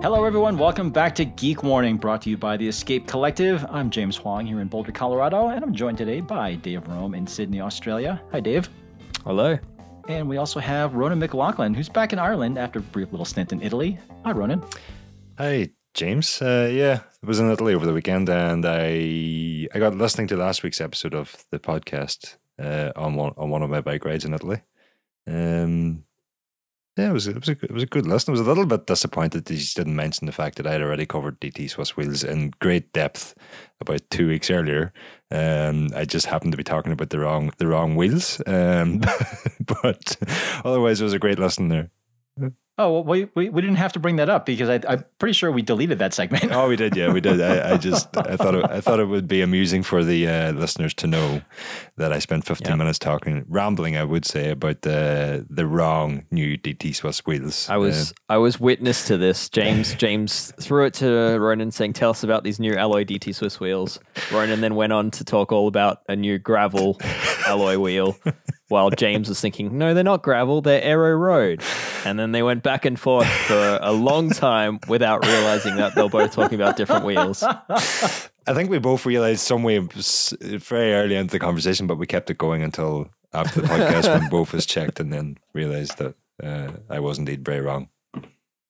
Hello, everyone. Welcome back to Geek Warning, brought to you by the Escape Collective. I'm James Huang here in Boulder, Colorado, and I'm joined today by Dave Rome in Sydney, Australia. Hi, Dave. Hello. And we also have Ronan McLaughlin, who's back in Ireland after a brief little stint in Italy. Hi, Ronan. Hi, James. Uh, yeah, I was in Italy over the weekend, and I I got listening to last week's episode of the podcast uh, on one on one of my bike rides in Italy. Um, yeah, it was it was a it was a good listen. I was a little bit disappointed that he didn't mention the fact that I had already covered DT Swiss wheels in great depth about two weeks earlier. Um, I just happened to be talking about the wrong the wrong wheels. Um, but otherwise, it was a great listen there. Oh, well, we, we, we didn't have to bring that up because I, I'm pretty sure we deleted that segment. Oh, we did. Yeah, we did. I, I just I thought it, I thought it would be amusing for the uh, listeners to know that I spent 15 Yeah. minutes talking, rambling, I would say, about the the wrong new DT Swiss wheels. I was I was witness to this. James James threw it to Ronan saying, "Tell us about these new alloy DT Swiss wheels." Ronan then went on to talk all about a new gravel alloy wheel, while James was thinking, "No, they're not gravel; they're aero road." And then they went back and forth for a long time without realizing that they were both talking about different wheels. I think we both realized some way very early into the conversation, but we kept it going until after the podcast when both was checked, and then realized that uh, I was indeed very wrong.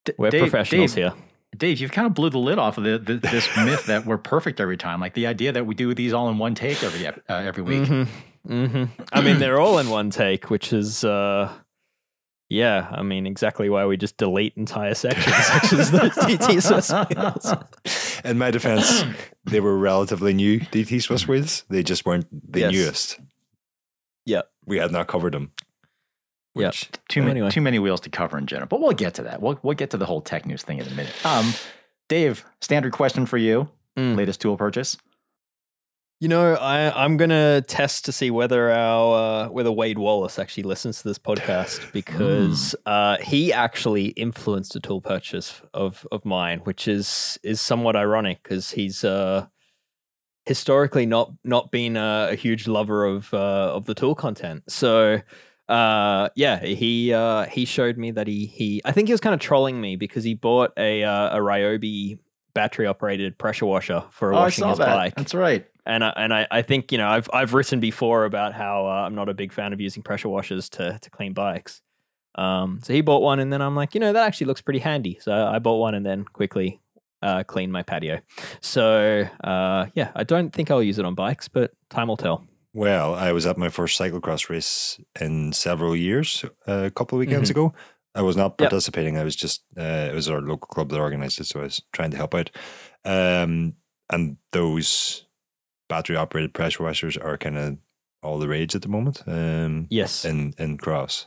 D- We're Dave- professionals Dave, here. Dave, you've kind of blew the lid off of the, the, this myth that we're perfect every time. Like the idea that we do these all in one take every uh, every week. hmm hmm I mean, they're all in one take, which is, uh, yeah. I mean, exactly why we just delete entire sections, such as the DT Swiss wheels. In my defense, they were relatively new DT Swiss wheels. They just weren't the Yes. newest. Yeah. We had not covered them. Yeah. Too many Anyway. too many wheels to cover in general, but we'll get to that. We'll we'll get to the whole tech news thing in a minute. Um, Dave, standard question for you: Mm. latest tool purchase? You know, I, I'm gonna test to see whether our uh, whether Wade Wallace actually listens to this podcast because uh, he actually influenced a tool purchase of of mine, which is is somewhat ironic because he's uh, historically not not been a, a huge lover of uh, of the tool content. So uh, yeah, he uh, he showed me that he he I think he was kind of trolling me because he bought a uh, a Ryobi battery operated pressure washer for Oh, I washing saw his that. bike That's right. And I, and I, I think you know I've I've written before about how uh, I'm not a big fan of using pressure washers to to clean bikes. Um, so he bought one, and then I'm like, you know, that actually looks pretty handy. So I bought one, and then quickly uh, cleaned my patio. So uh, yeah, I don't think I'll use it on bikes, but time will tell. Well, I was at my first cyclocross race in several years uh, a couple of weekends ago. I was not Yep. participating. I was just uh, it was our local club that organised it, so I was trying to help out. Um, and those battery operated pressure washers are kind of all the rage at the moment. Um, Yes. in in cross.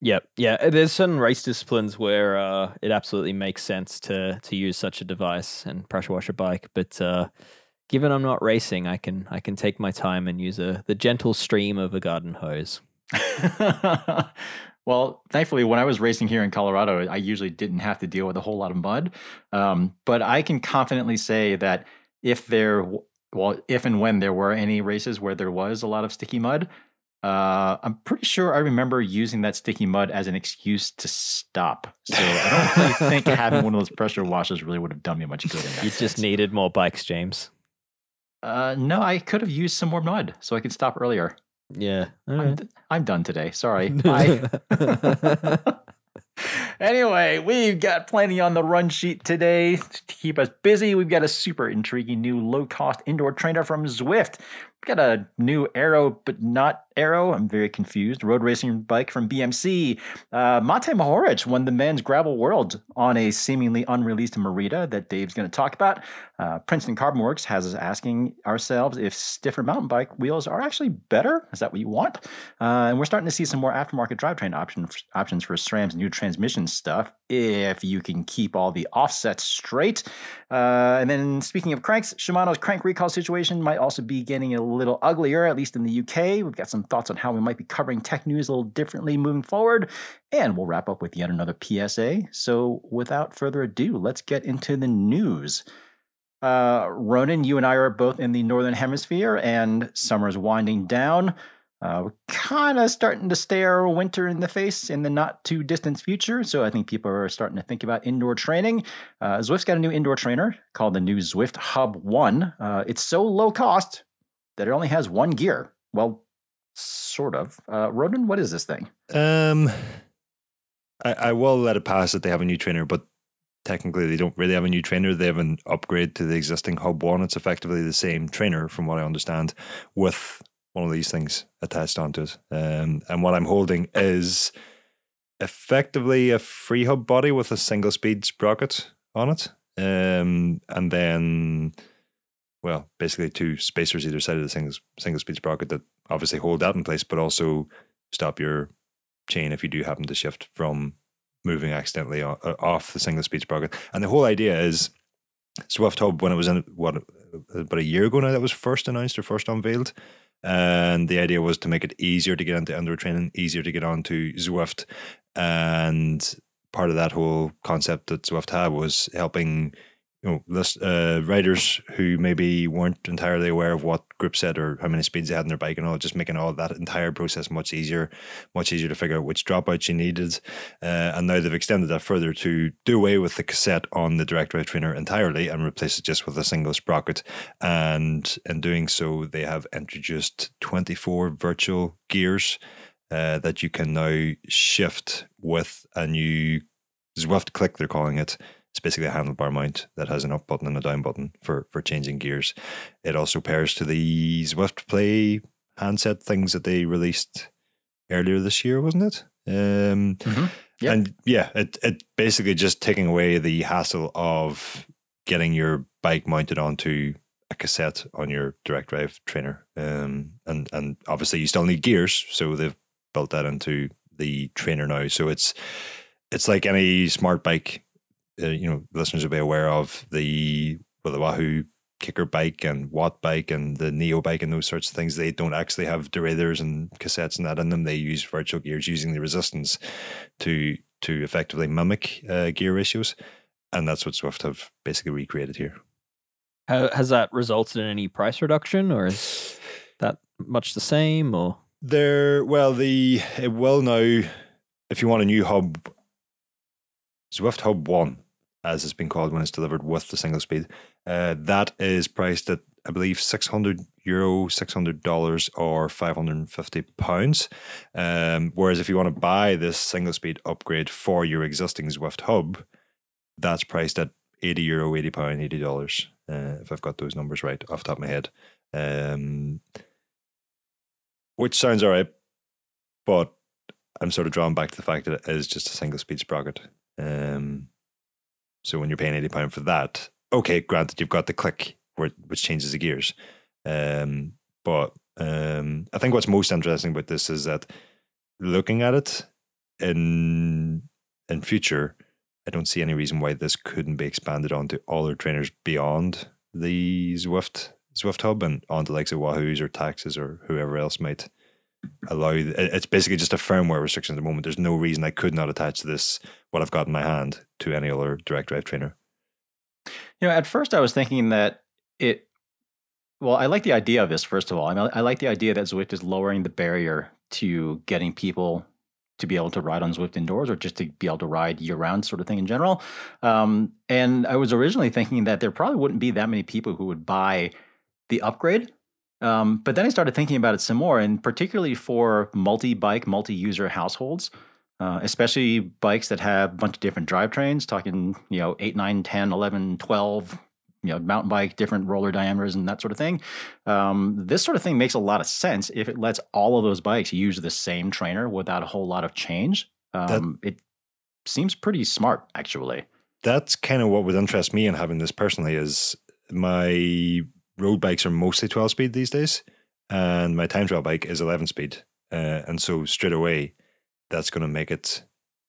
Yep. Yeah. uh, There's certain race disciplines where uh, it absolutely makes sense to to use such a device and pressure wash a bike, but uh, given I'm not racing, I can I can take my time and use a the gentle stream of a garden hose. well, thankfully, when I was racing here in Colorado, I usually didn't have to deal with a whole lot of mud. Um, but I can confidently say that if there, w- well, if and when there were any races where there was a lot of sticky mud, uh, I'm pretty sure I remember using that sticky mud as an excuse to stop. So I don't really think having one of those pressure washers really would have done me much good. In that You just needed more bikes, James. Uh, no, I could have used some more mud so I could stop earlier. Yeah. I'm, d- I'm done today. Sorry. Bye. anyway, we've got plenty on the run sheet today to keep us busy. We've got a super intriguing new low cost indoor trainer from Zwift. Got a new aero, but not aero. I'm very confused. Road racing bike from BMC. Uh, Matej Mohorič won the men's gravel world on a seemingly unreleased Merida that Dave's going to talk about. Uh, Princeton Carbon Works has us asking ourselves if stiffer mountain bike wheels are actually better. Is that what you want? Uh, and we're starting to see some more aftermarket drivetrain options options for SRAM's new transmission stuff if you can keep all the offsets straight. Uh, and then speaking of cranks, Shimano's crank recall situation might also be getting a little uglier, at least in the UK. We've got some thoughts on how we might be covering tech news a little differently moving forward. And we'll wrap up with yet another PSA. So without further ado, let's get into the news. Uh, Ronan, you and I are both in the Northern Hemisphere, and summer's winding down. Uh, we're kind of starting to stare winter in the face in the not too distant future. So I think people are starting to think about indoor training. Uh, Zwift's got a new indoor trainer called the new Zwift Hub 1. Uh, it's so low cost that it only has one gear. Well, sort of. Uh, what is this thing? Um, I, I will let it pass that they have a new trainer, but technically they don't really have a new trainer. They have an upgrade to the existing Hub One. It's effectively the same trainer, from what I understand, with one of these things attached onto it. Um, and what I'm holding is effectively a free hub body with a single speed sprocket on it. Um, and then, well, basically two spacers either side of the single, single speed sprocket that obviously hold that in place, but also stop your chain if you do happen to shift from moving accidentally uh, off the single speed sprocket. And the whole idea is Zwift Hub, when it was in what about a year ago now, that was first announced or first unveiled. And the idea was to make it easier to get into indoor training, easier to get onto Zwift. And part of that whole concept that Zwift had was helping you know, list, uh, riders who maybe weren't entirely aware of what group set or how many speeds they had in their bike and all, just making all that entire process much easier, much easier to figure out which dropouts you needed. Uh, and now they've extended that further to do away with the cassette on the direct drive trainer entirely and replace it just with a single sprocket. And in doing so, they have introduced 24 virtual gears uh, that you can now shift with a new Zwift click, they're calling it it's basically a handlebar mount that has an up button and a down button for for changing gears. It also pairs to the Zwift Play handset things that they released earlier this year, wasn't it? Um, mm-hmm. yep. And yeah, it it basically just taking away the hassle of getting your bike mounted onto a cassette on your direct drive trainer. Um, and and obviously you still need gears, so they've built that into the trainer now. So it's it's like any smart bike uh, you know listeners will be aware of the well, the Wahoo KICKR bike and Wattbike and the neo bike and those sorts of things. They don't actually have derailleurs and cassettes and that in them. They use virtual gears using the resistance to to effectively mimic uh, gear ratios. And that's what Zwift have basically recreated here. Has that resulted in any price reduction or is that much the same or? There well the it will now if you want a new hub Zwift Hub 1 as it's been called when it's delivered with the single speed. Uh, that is priced at, I believe, 600 euro, $600 or 550 pounds. Um, whereas if you want to buy this single speed upgrade for your existing Zwift hub, that's priced at 80 euro, 80 pound, $80, uh, if I've got those numbers right off the top of my head. Um, which sounds all right, but I'm sort of drawn back to the fact that it is just a single speed sprocket. Um, so when you're paying eighty pound for that, okay, granted you've got the click which changes the gears. Um, but um, I think what's most interesting about this is that looking at it in in future, I don't see any reason why this couldn't be expanded onto all their trainers beyond the Zwift Zwift Hub and onto likes of Wahoo's or Tacx's or whoever else might allow. It's basically just a firmware restriction at the moment. There's no reason I could not attach this what I've got in my hand to any other direct drive trainer. You know, at first I was thinking that it. Well, I like the idea of this. First of all, I, mean, I like the idea that Zwift is lowering the barrier to getting people to be able to ride on Zwift indoors or just to be able to ride year round, sort of thing in general. Um, and I was originally thinking that there probably wouldn't be that many people who would buy the upgrade um, but then I started thinking about it some more, and particularly for multi bike, multi user households, uh, especially bikes that have a bunch of different drivetrains, talking, you know, 8, 9, 10, 11, 12, you know, mountain bike, different roller diameters, and that sort of thing. Um, this sort of thing makes a lot of sense if it lets all of those bikes use the same trainer without a whole lot of change. Um, that, it seems pretty smart, actually. That's kind of what would interest me in having this personally. Is my road bikes are mostly 12 speed these days, and my time trial bike is 11 speed. Uh, and so straight away, that's going to make it.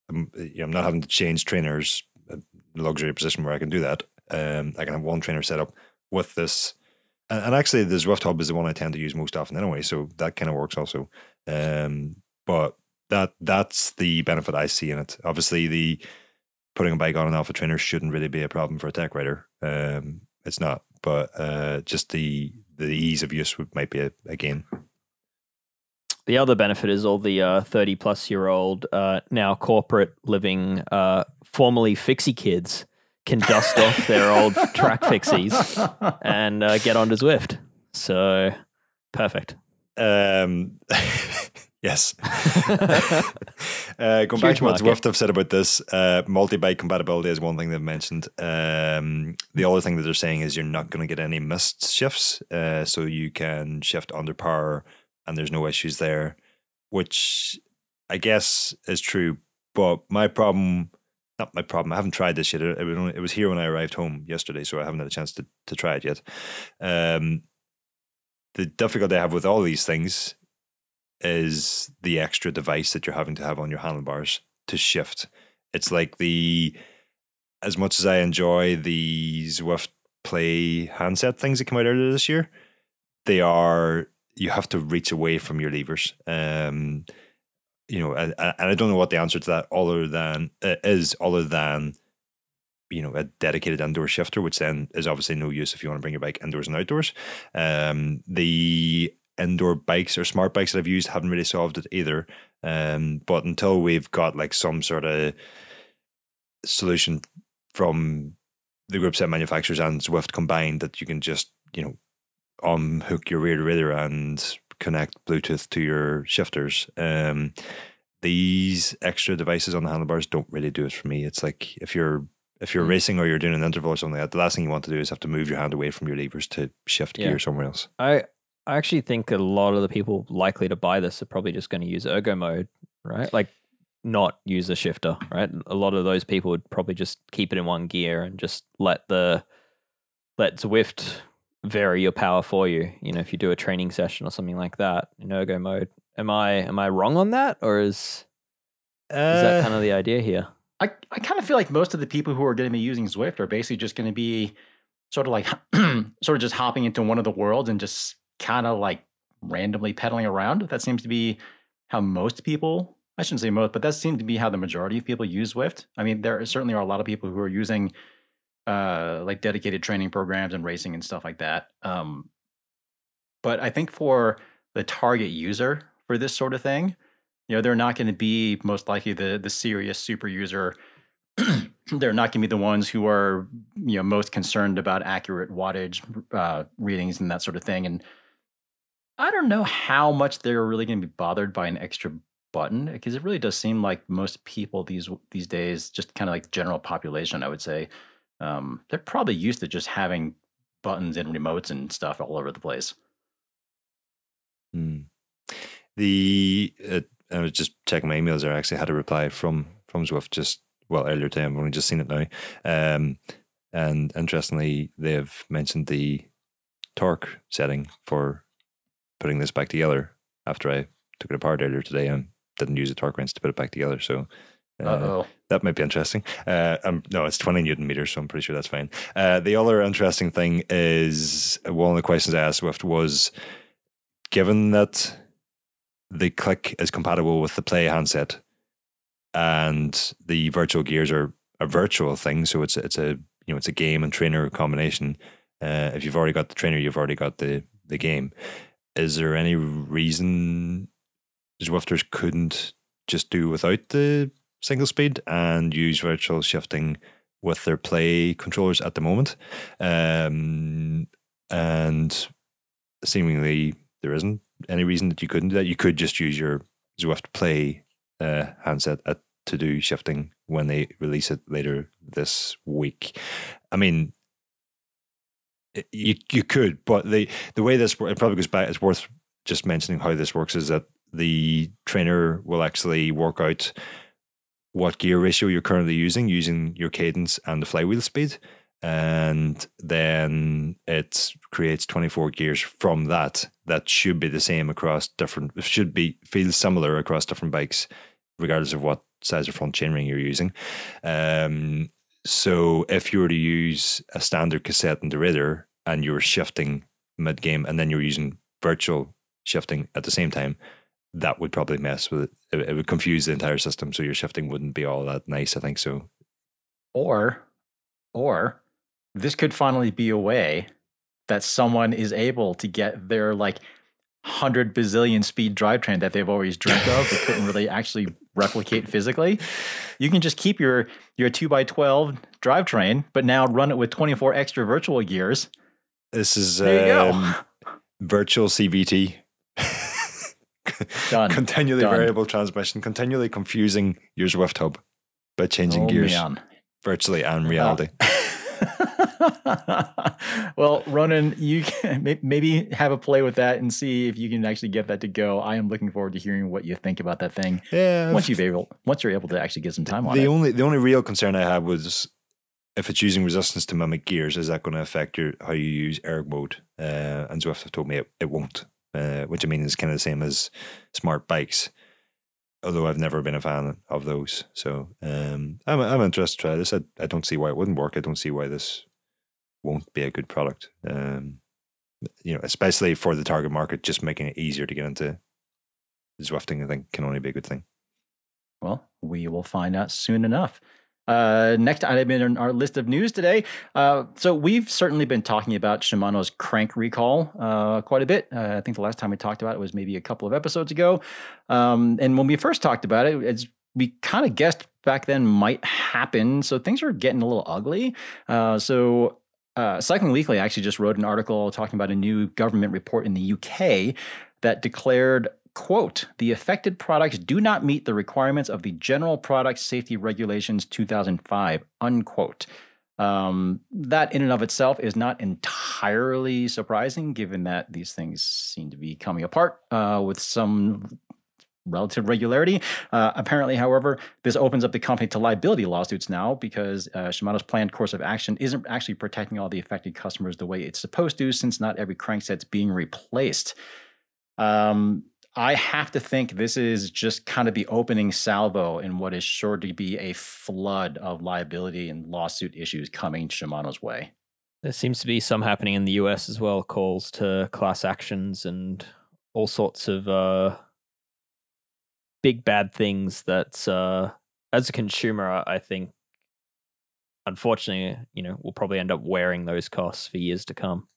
I'm, I'm, not having to change trainers, a luxury position where I can do that. Um, I can have one trainer set up with this. And, and actually, the Zwift Hub is the one I tend to use most often anyway, so that kind of works also. Um, but that that's the benefit I see in it. Obviously, the putting a bike on and off a trainer shouldn't really be a problem for a tech rider. Um, it's not but uh, just the the ease of use would maybe be a, a gain. The other benefit is all the uh, 30 plus year old, uh, now corporate living, uh, formerly fixie kids can dust off their old track fixies and uh, get onto Zwift. So perfect. Um, yes. uh, going back to what market. Zwift have said about this, uh, multi-bike compatibility is one thing they've mentioned. Um, the other thing that they're saying is you're not going to get any missed shifts, uh, so you can shift under power, and there's no issues there, which I guess is true. But my problem, not my problem, I haven't tried this yet. It, it was only, it was here when I arrived home yesterday, so I haven't had a chance to to try it yet. Um, the difficulty I have with all these things is the extra device that you're having to have on your handlebars to shift. It's like the as much as I enjoy the Zwift Play handset things that came out earlier this year, they are you have to reach away from your levers. Um, you know, and, and I don't know what the answer to that other than uh, is other than you know a dedicated indoor shifter, which then is obviously no use if you want to bring your bike indoors and outdoors. Um, the indoor bikes or smart bikes that I've used haven't really solved it either. Um, but until we've got like some sort of solution from the group set manufacturers and Zwift combined that you can just you know unhook your rear to rear and connect Bluetooth to your shifters. Um, these extra devices on the handlebars don't really do it for me. It's like if you're if you're Mm. racing or you're doing an interval or something like that, the last thing you want to do is have to move your hand away from your levers to shift Yeah. gear somewhere else. I I actually think a lot of the people likely to buy this are probably just going to use ergo mode, right? Like not use a shifter, right? A lot of those people would probably just keep it in one gear and just let the let Zwift vary your power for you. You know, if you do a training session or something like that in ergo mode. Am I am I wrong on that, or is is that Uh, kind of the idea here? I, I kind of feel like most of the people who are going to be using Zwift are basically just going to be sort of like sort of just hopping into one of the worlds and just kind of like randomly pedaling around. That seems to be how most people, I shouldn't say most, but that seems to be how the majority of people use Zwift. I mean, there certainly are a lot of people who are using uh, like dedicated training programs and racing and stuff like that. Um, but I think for the target user for this sort of thing, you know, they're not going to be most likely the the serious super user. they're not going to be the ones who are you know most concerned about accurate wattage uh, readings and that sort of thing. And I don't know how much they're really going to be bothered by an extra button because it really does seem like most people these these days, just kind of like general population, I would say, um, they're probably used to just having buttons and remotes and stuff all over the place. Hmm. The uh, I was just checking my emails. I actually had a reply from from Zwift just well earlier today. I've only just seen it now. Um, and interestingly, they've mentioned the torque setting for putting this back together. After I took it apart earlier today and didn't use a torque wrench to put it back together, so Uh uh, oh. that might be interesting. Uh, um, no, it's 20 newton meters, so I'm pretty sure that's fine. Uh, the other interesting thing is uh, one of the questions I asked Zwift was given that the click is compatible with the play handset and the virtual gears are a virtual thing, so it's it's a you know it's a game and trainer combination. Uh, if you've already got the trainer, you've already got the the game. Is there any reason Zwifters couldn't just do without the single speed and use virtual shifting with their play controllers at the moment. Um, and seemingly there isn't any reason that you couldn't do that. You could just use your Zwift Play uh, handset at, to do shifting when they release it later this week. I mean, you you could, but the the way this it probably goes back. It's worth just mentioning how this works is that the trainer will actually work out what gear ratio you're currently using, using your cadence and the flywheel speed. And then it creates 24 gears from that. That should be the same across different, it should be feel similar across different bikes, regardless of what size of front chainring you're using. Um, so if you were to use a standard cassette and derailleur and you were shifting mid game and then you're using virtual shifting at the same time, that would probably mess with it. it. It would confuse the entire system. So your shifting wouldn't be all that nice, I think so. Or, or this could finally be a way that someone is able to get their like hundred bazillion speed drivetrain that they've always dreamt of, but couldn't really actually replicate physically. You can just keep your your two x twelve drivetrain, but now run it with twenty four extra virtual gears. This is um, virtual CVT. Done. continually Done. variable transmission, continually confusing your Zwift hub by changing Oh, gears man. virtually and reality. well, Ronan, you can maybe have a play with that and see if you can actually get that to go. I am looking forward to hearing what you think about that thing yeah, once you've able once you're able to actually get some time on the it. only the only real concern I had was if it's using resistance to mimic gears, is that going to affect your how you use erg mode? Uh, and Zwift have told me it, it won't, uh, which I mean is kind of the same as smart bikes. Although I've never been a fan of those, so um, I'm I'm interested to try this. I, I don't see why it wouldn't work. I don't see why this won't be a good product. Um, you know, especially for the target market, just making it easier to get into Zwifting, I think, can only be a good thing. Well, we will find out soon enough. Uh, next item in our list of news today. Uh, so we've certainly been talking about Shimano's crank recall uh, quite a bit. Uh, I think the last time we talked about it was maybe a couple of episodes ago. Um, and when we first talked about it, it's, we kind of guessed back then might happen. So things are getting a little ugly. Uh, so uh, Cycling Weekly actually just wrote an article talking about a new government report in the UK that declared quote the affected products do not meet the requirements of the general product safety regulations 2005 unquote. Um, that in and of itself is not entirely surprising given that these things seem to be coming apart uh, with some relative regularity. Uh, apparently, however, this opens up the company to liability lawsuits now because uh, Shimano's planned course of action isn't actually protecting all the affected customers the way it's supposed to, since not every crankset's being replaced. Um, I have to think this is just kind of the opening salvo in what is sure to be a flood of liability and lawsuit issues coming Shimano's way. There seems to be some happening in the US as well, calls to class actions and all sorts of uh, big bad things that, uh, as a consumer, I think, unfortunately, you know, we'll probably end up wearing those costs for years to come.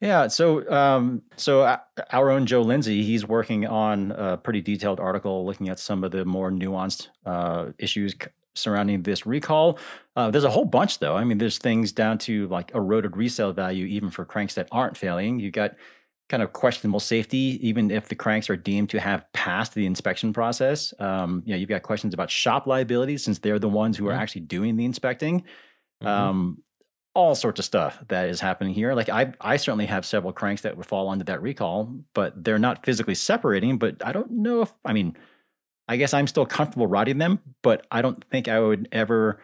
Yeah, so um, so uh, our own Joe Lindsey, he's working on a pretty detailed article looking at some of the more nuanced uh, issues surrounding this recall. Uh, there's a whole bunch, though. I mean, there's things down to like eroded resale value, even for cranks that aren't failing. You got kind of questionable safety, even if the cranks are deemed to have passed the inspection process. Um, you know, you've got questions about shop liability since they're the ones who are Mhm. actually doing the inspecting Mhm. um, all sorts of stuff that is happening here. Like I, I certainly have several cranks that would fall under that recall, but they're not physically separating. But I don't know if I mean, I guess I'm still comfortable riding them, but I don't think I would ever.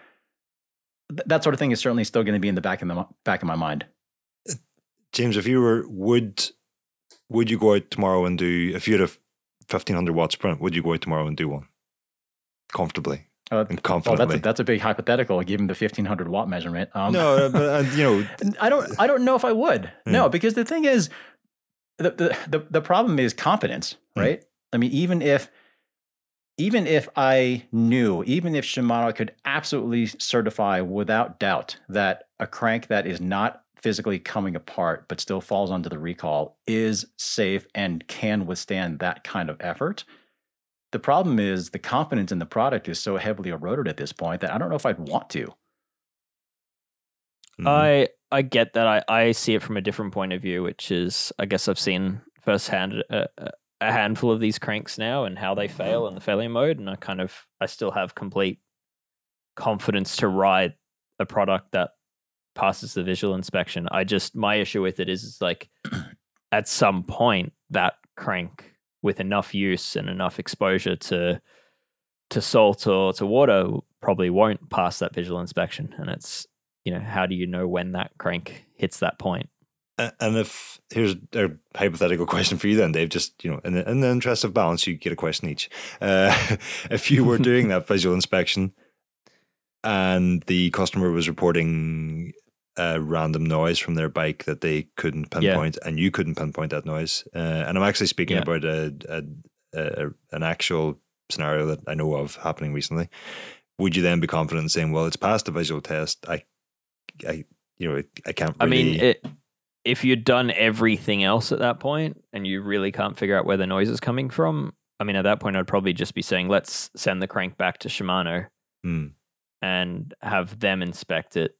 th- That sort of thing is certainly still going to be in the back of the back of my mind. James, if you were would would you go out tomorrow and do if you had a fifteen hundred watt sprint, would you go out tomorrow and do one comfortably Uh, and confidently? that's a, that's a big hypothetical, given the 1500 watt measurement. Um, no, but uh, you know, I don't I don't know if I would. No, because the thing is the the the, the problem is confidence, Hmm. right? I mean, even if even if I knew, even if Shimano could absolutely certify without doubt that a crank that is not physically coming apart but still falls under the recall is safe and can withstand that kind of effort. The problem is the confidence in the product is so heavily eroded at this point that I don't know if I'd want to. mhm. I I get that. I, I see it from a different point of view, which is I guess I've seen firsthand a, a- a handful of these cranks now and how they fail in the failure mode, and I kind of I still have complete confidence to ride a product that passes the visual inspection. I just my issue with it is, is like at some point that crank with enough use and enough exposure to to salt or to water probably won't pass that visual inspection and it's you know how do you know when that crank hits that point And if here's a hypothetical question for you, then Dave, just you know, in the, in the interest of balance, you get a question each. Uh, if you were doing that visual inspection, and the customer was reporting a random noise from their bike that they couldn't Yeah. pinpoint, and you couldn't pinpoint that noise, uh, and I'm actually speaking Yeah. about a, a, a an actual scenario that I know of happening recently. Would you then be confident in saying, "Well, it's passed the visual test. I, I, you know, I can't." i mean it if you'd done everything else at that point and you really can't figure out where the noise is coming from, I mean, at that point, I'd probably just be saying, let's send the crank back to Shimano Hmm. and have them inspect it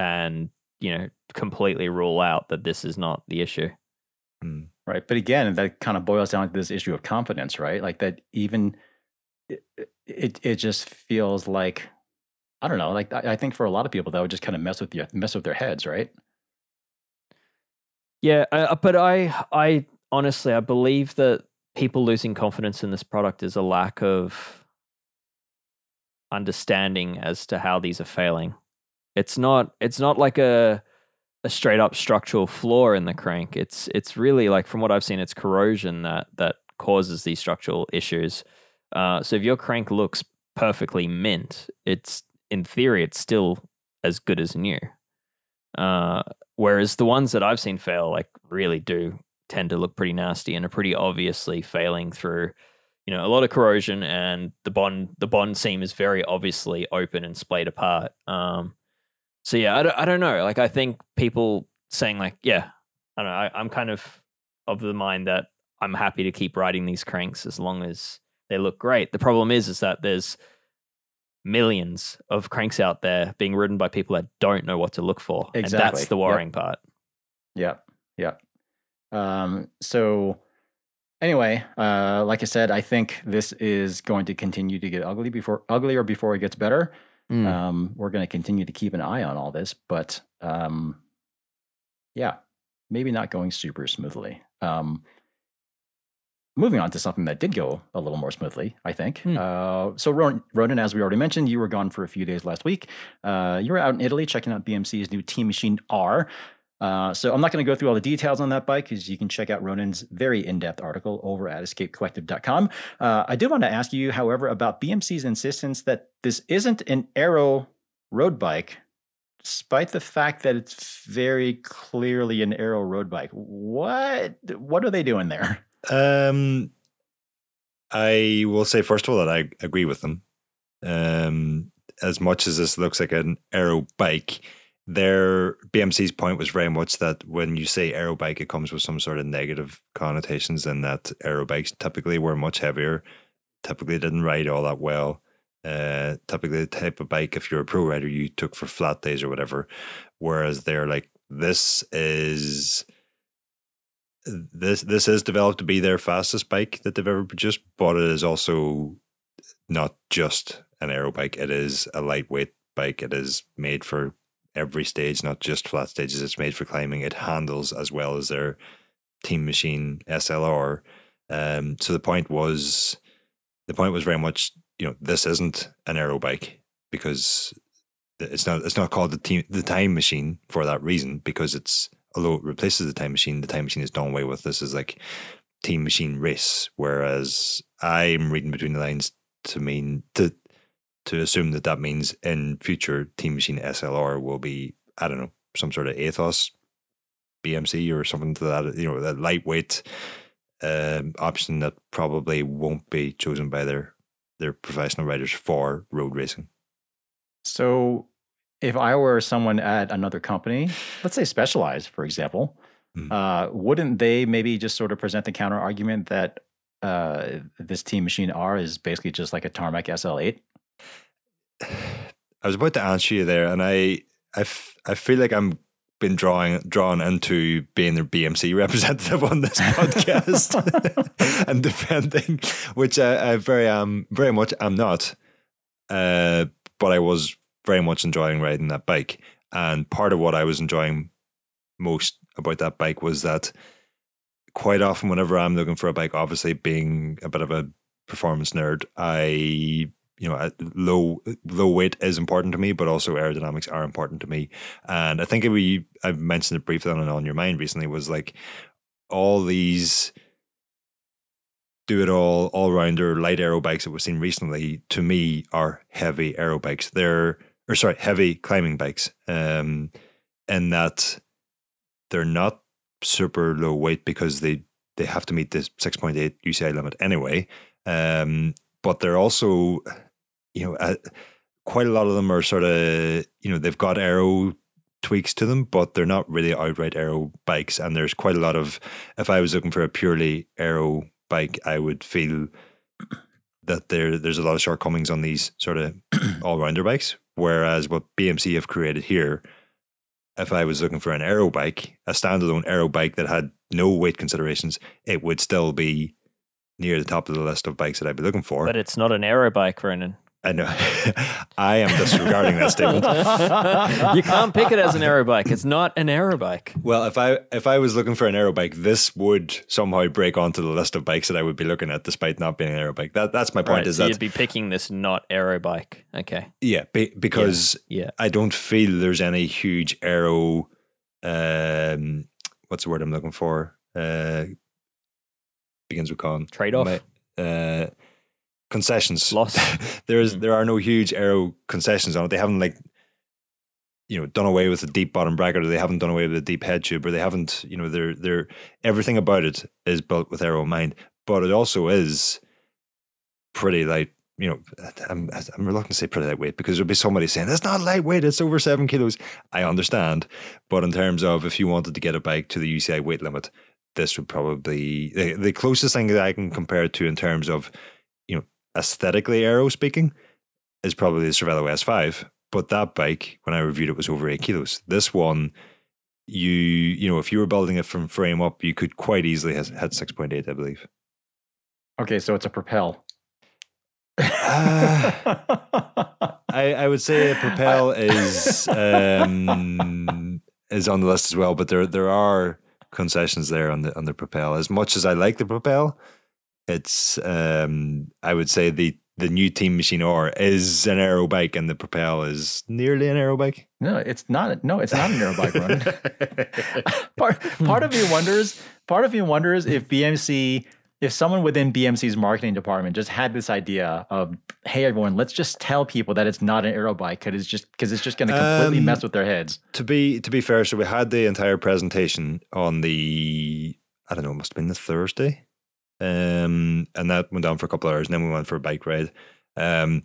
and, you know, completely rule out that this is not the issue. Hmm. Right. But again, that kind of boils down to this issue of confidence, right? Like that even it it, it just feels like I don't know, like I, I think for a lot of people that would just kind of mess with you mess with their heads, right? Yeah, uh, but I, I honestly, I believe that people losing confidence in this product is a lack of understanding as to how these are failing. It's not, it's not like a, a straight up structural flaw in the crank. It's, it's really like from what I've seen, it's corrosion that that causes these structural issues. Uh, so if your crank looks perfectly mint, it's in theory, it's still as good as new. Uh, whereas the ones that I've seen fail, like really do tend to look pretty nasty and are pretty obviously failing through, you know, a lot of corrosion and the bond the bond seam is very obviously open and splayed apart. Um, so yeah, I don't, I don't know. Like I think people saying like, yeah, I don't know. I, I'm kind of of the mind that I'm happy to keep riding these cranks as long as they look great. The problem is, is that there's millions of cranks out there being ridden by people that don't know what to look for. And Exactly. that's the Yep. worrying part. Yeah, yeah. Um, so anyway, uh, like I said, I think this is going to continue to get ugly before uglier before it gets better. Mm. Um, we're going to continue to keep an eye on all this, but um, yeah, maybe not going super smoothly. Um, moving on to something that did go a little more smoothly, I think. Hmm. Uh, so, Ron- Ronan, as we already mentioned, you were gone for a few days last week. Uh, you were out in Italy checking out BMC's new Teammachine R. Uh, so I'm not going to go through all the details on that bike because you can check out Ronan's very in-depth article over at escapecollective.com. Uh, I did want to ask you, however, about BMC's insistence that this isn't an aero road bike, despite the fact that it's very clearly an aero road bike. What what are they doing there? Um, I will say first of all that I agree with them. Um, as much as this looks like an aero bike, their BMC's point was very much that when you say aero bike, it comes with some sort of negative connotations, and that aero bikes typically were much heavier, typically didn't ride all that well. Uh, typically the type of bike, if you're a pro rider, you took for flat days or whatever. Whereas they're like, this is this this is developed to be their fastest bike that they've ever produced, but it is also not just an aero bike. It is a lightweight bike. It is made for every stage, not just flat stages. It's made for climbing. It handles as well as their Teammachine SLR. Um, so the point was, the point was very much, you know, this isn't an aero bike because it's not. It's not called the team the Time Machine for that reason because it's although it replaces the time machine, the time machine is done away with. This is like team machine race. Whereas I'm reading between the lines to mean to to assume that that means in future team machine SLR will be I don't know some sort of ethos BMC or something to that you know that lightweight um, option that probably won't be chosen by their their professional riders for road racing. So, if I were someone at another company, let's say Specialized, for example, Mhm. uh, wouldn't they maybe just sort of present the counter argument that uh, this Teammachine R is basically just like a Tarmac SL8? I was about to answer you there, and I I, f- I feel like I'm been drawing drawn into being the BMC representative on this podcast and defending, which I, I very um very much am not. Uh, but I was very much enjoying riding that bike, and part of what I was enjoying most about that bike was that quite often whenever I'm looking for a bike, obviously being a bit of a performance nerd, I you know, uh, low low weight is important to me, but also aerodynamics are important to me. And I think we I've mentioned it briefly on on your mind recently was like all these do it all all rounder light aero bikes that we've seen recently to me are heavy aero bikes. They're or sorry, heavy climbing bikes. Um in that they're not super low weight because they they have to meet the 6.8 UCI limit anyway. Um but they're also you know, uh, quite a lot of them are sort of, you know, they've got aero tweaks to them, but they're not really outright aero bikes. And there's quite a lot of. If I was looking for a purely aero bike, I would feel that there there's a lot of shortcomings on these sort of all rounder bikes. Whereas what BMC have created here, if I was looking for an aero bike, a standalone aero bike that had no weight considerations, it would still be near the top of the list of bikes that I'd be looking for. But it's not an aero bike, Ronan. I know. I am disregarding that statement. you can't pick it as an aero bike. It's not an aero bike. Well, if I if I was looking for an aero bike, this would somehow break onto the list of bikes that I would be looking at, despite not being an aero bike. That that's my point. Right, is so that you'd be picking this not aero bike. Okay. yeah, be, because Yeah. I don't feel there's any huge aero. Um, what's the word I'm looking for? Uh, begins with con. Trade off. Uh, concessions. Loss. There's Mm. there are no huge aero concessions on it. They haven't like you know done away with the deep bottom bracket, or they haven't done away with the deep head tube, or they haven't you know they're they're everything about it is built with aero in mind. But it also is pretty light. You know, I'm I'm reluctant to say pretty lightweight because there'll be somebody saying it's not lightweight, it's over seven kilos. I understand, but in terms of if you wanted to get a bike to the UCI weight limit, this would probably the, the closest thing that I can compare it to in terms of aesthetically aero speaking is probably the Cervelo S5. But that bike, when I reviewed it, was over eight kilos. This one, you you know, if you were building it from frame up, you could quite easily have had six point eight, I believe. okay, so it's a propel. I, I would say a propel is um, is on the list as well, but there there are concessions there on the on the propel. As much as I like the propel, it's um, I would say the the new Teammachine R is an aero bike, and the propel is nearly an aero bike. no, it's not. No, it's not an aero bike run. part part of me wonders. Part of me wonders if BMC, if someone within BMC's marketing department just had this idea of, hey everyone, let's just tell people that it's not an aero bike because it's just because it's just going to completely Um, mess with their heads. to be to be fair, so we had the entire presentation on the I don't know, it must have been the Thursday, um, and that went on for a couple of hours, and then we went for a bike ride. Um,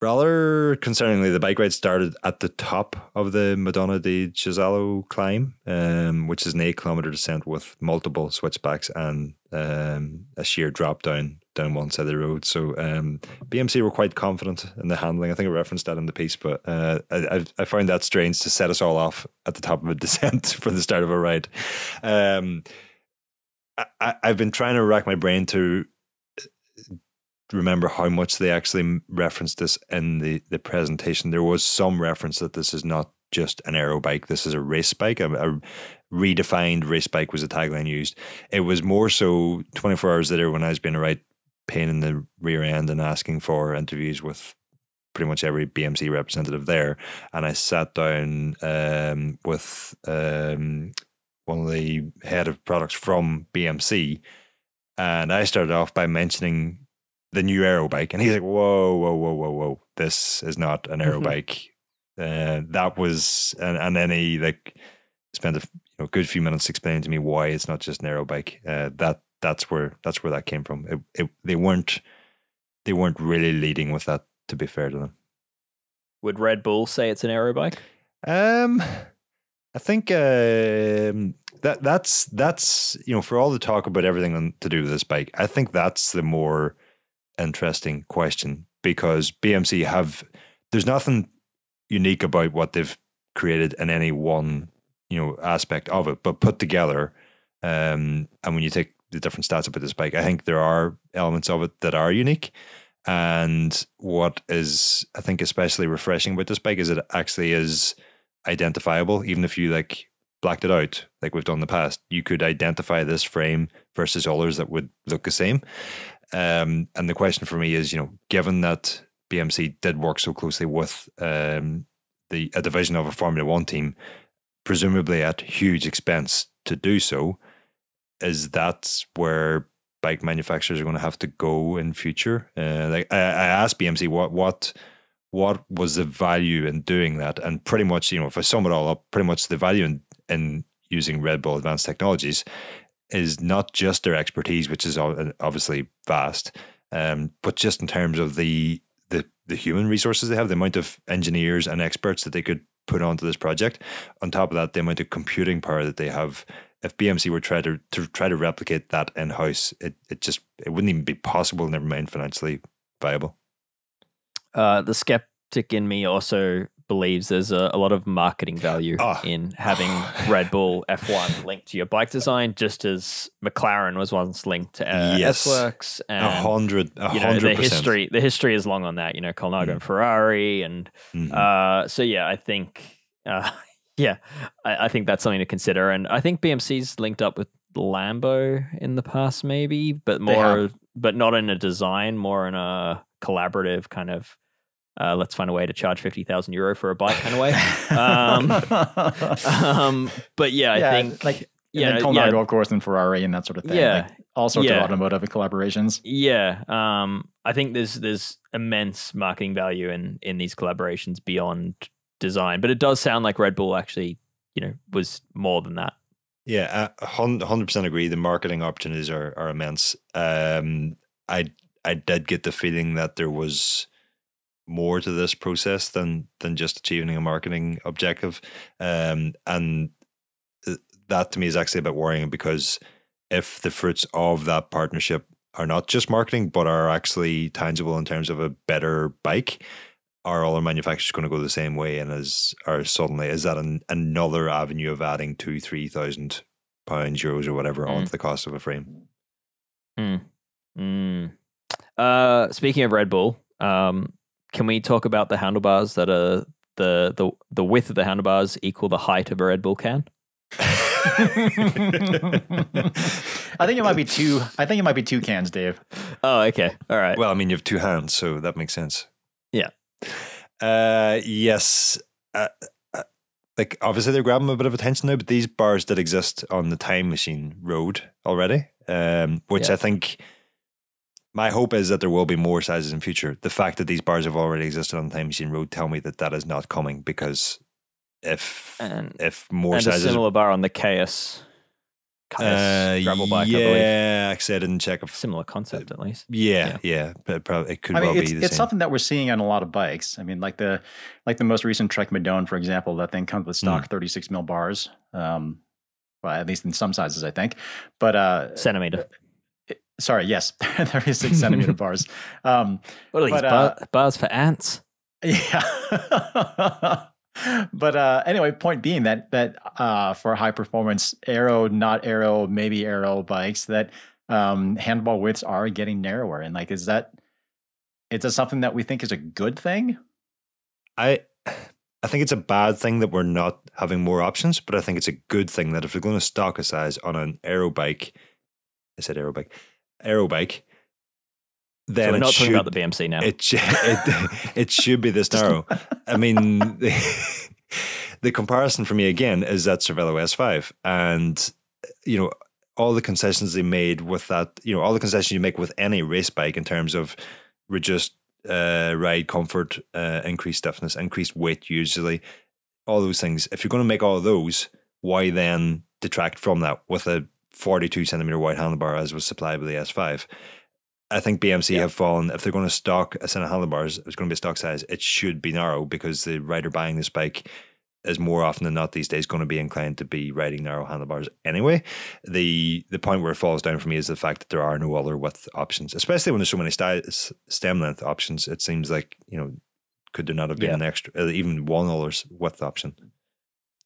rather concerningly, the bike ride started at the top of the Madonna di Ghisallo climb, um, which is an eight kilometer descent with multiple switchbacks and um, a sheer drop down down one side of the road. So um, BMC were quite confident in the handling. I think I referenced that in the piece, but uh, I, I, I found that strange to set us all off at the top of a descent for the start of a ride. Um, I, I've been trying to rack my brain to remember how much they actually referenced this in the, the presentation. There was some reference that this is not just an aero bike, this is a race bike. A, a redefined race bike was a tagline used. It was more so 24 hours later when I was being a right pain in the rear end and asking for interviews with pretty much every BMC representative there. And I sat down um, with um, one of the head of products from BMC. And I started off by mentioning the new aero bike. And he's like, whoa, whoa, whoa, whoa, whoa. This is not an aero Mhm. bike. Uh, that was, and, and then he like spent a you know, good few minutes explaining to me why it's not just an aero bike. Uh, that that's where that's where that came from. It, it, they weren't they weren't really leading with that. To be fair to them, Would Red Bull say it's an aero bike? um, I think um, that that's that's you know for all the talk about everything to do with this bike, I think that's the more interesting question because BMC have there's nothing unique about what they've created in any one you know aspect of it, but put together. Um, and when you take the different stats about this bike, I think there are elements of it that are unique. And what is, I think, especially refreshing about this bike is it actually is identifiable, even if you like blacked it out, like we've done in the past. You could identify this frame versus others that would look the same. Um, and the question for me is, you know, given that BMC did work so closely with um, the a division of a Formula One team, presumably at huge expense to do so, is that where bike manufacturers are going to have to go in future? Uh, like I, I asked BMC what what what was the value in doing that, and pretty much you know if I sum it all up, pretty much the value in in using Red Bull Advanced Technologies is not just their expertise, which is obviously vast, um, but just in terms of the the the human resources they have, the amount of engineers and experts that they could put onto this project. On top of that, the amount of computing power that they have. If BMC were try to, to try to replicate that in house, it, it just it wouldn't even be possible. Never mind financially viable. Uh, the skeptic in me also believes there's a, a lot of marketing value Ah. in having Red Bull F1 linked to your bike design, just as McLaren was once linked to uh, Yes. S-Works A and hundred, a you know hundred the percent. history. The history is long on that. You know, Colnago Mm. and Ferrari, and Mhm. uh, so yeah, I think uh, yeah, I, I think that's something to consider, and I think BMC's linked up with Lambo in the past, maybe, but more, but not in a design, more in a collaborative kind of. Uh, let's find a way to charge fifty thousand euro for a bike kind of way. Um, um, but yeah, I Yeah, think like yeah, and then yeah, Colnago, of course, and Ferrari and that sort of thing. Yeah. like, all sorts Yeah. of automotive collaborations. Yeah, um, I think there's there's immense marketing value in in these collaborations beyond design, but it does sound like Red Bull actually, you know, was more than that. Yeah, hundred percent agree. The marketing opportunities are are immense. Um, I I did get the feeling that there was more to this process than than just achieving a marketing objective, um, and that to me is actually a bit worrying because if the fruits of that partnership are not just marketing but are actually tangible in terms of a better bike, are all our manufacturers going to go the same way? And is are suddenly is that an, another avenue of adding two, three thousand pounds, euros, or whatever Mm. onto the cost of a frame? Mm. Uh, speaking of Red Bull, um, can we talk about the handlebars that are the the the width of the handlebars equal the height of a Red Bull can? I think it might be two. I think it might be two cans, Dave. Oh, okay, all right. well, I mean, you have two hands, so that makes sense. Yeah. Uh, yes. Uh, uh, like obviously they're grabbing a bit of attention now, but these bars did exist on the Timemachine Road already, um, which Yeah. I think my hope is that there will be more sizes in future. The fact that these bars have already existed on the Timemachine Road tell me that that is not coming because if and if more and a similar bar on the Kaius, Kaius uh, gravel bike, I believe. yeah, actually I didn't check if Similar concept, at least. yeah, yeah, but probably it could I mean, well it's, be the it's same. something that we're seeing on a lot of bikes. I mean, like the like the most recent Trek Madone, for example, that thing comes with stock Hmm. 36 mil bars. Um, well, at least in some sizes, I think. But uh, Centimeter. Sorry, yes, 36 centimeter bars. Um, What are these but, bar- uh, bars for ants? yeah. but uh, anyway, point being that that uh, for high performance aero, not aero, maybe aero bikes, that um, handball widths are getting narrower. And like, is that is that something that we think is a good thing? I I think it's a bad thing that we're not having more options, but I think it's a good thing that if we're going to stock a size on an aero bike, I said aero bike, aero bike, then So we're it not should, talking about the BMC now. it, it it should be this narrow. I mean, the, the comparison for me again is that Cervelo S5, and you know all the concessions they made with that. You know all the concessions you make with any race bike in terms of reduced uh, ride comfort, uh, increased stiffness, increased weight, usually all those things. If you're going to make all those, why then detract from that with a 42 centimeter wide handlebar as was supplied by the S5? I think BMC Yeah. have fallen. If they're going to stock a set of handlebars, it's going to be a stock size. It should be narrow because the rider buying this bike is more often than not these days going to be inclined to be riding narrow handlebars anyway. The the point where it falls down for me is the fact that there are no other width options, especially when there's so many sti- s- stem length options. It seems like you know could there not have been Yeah. an extra, uh, even one other width option?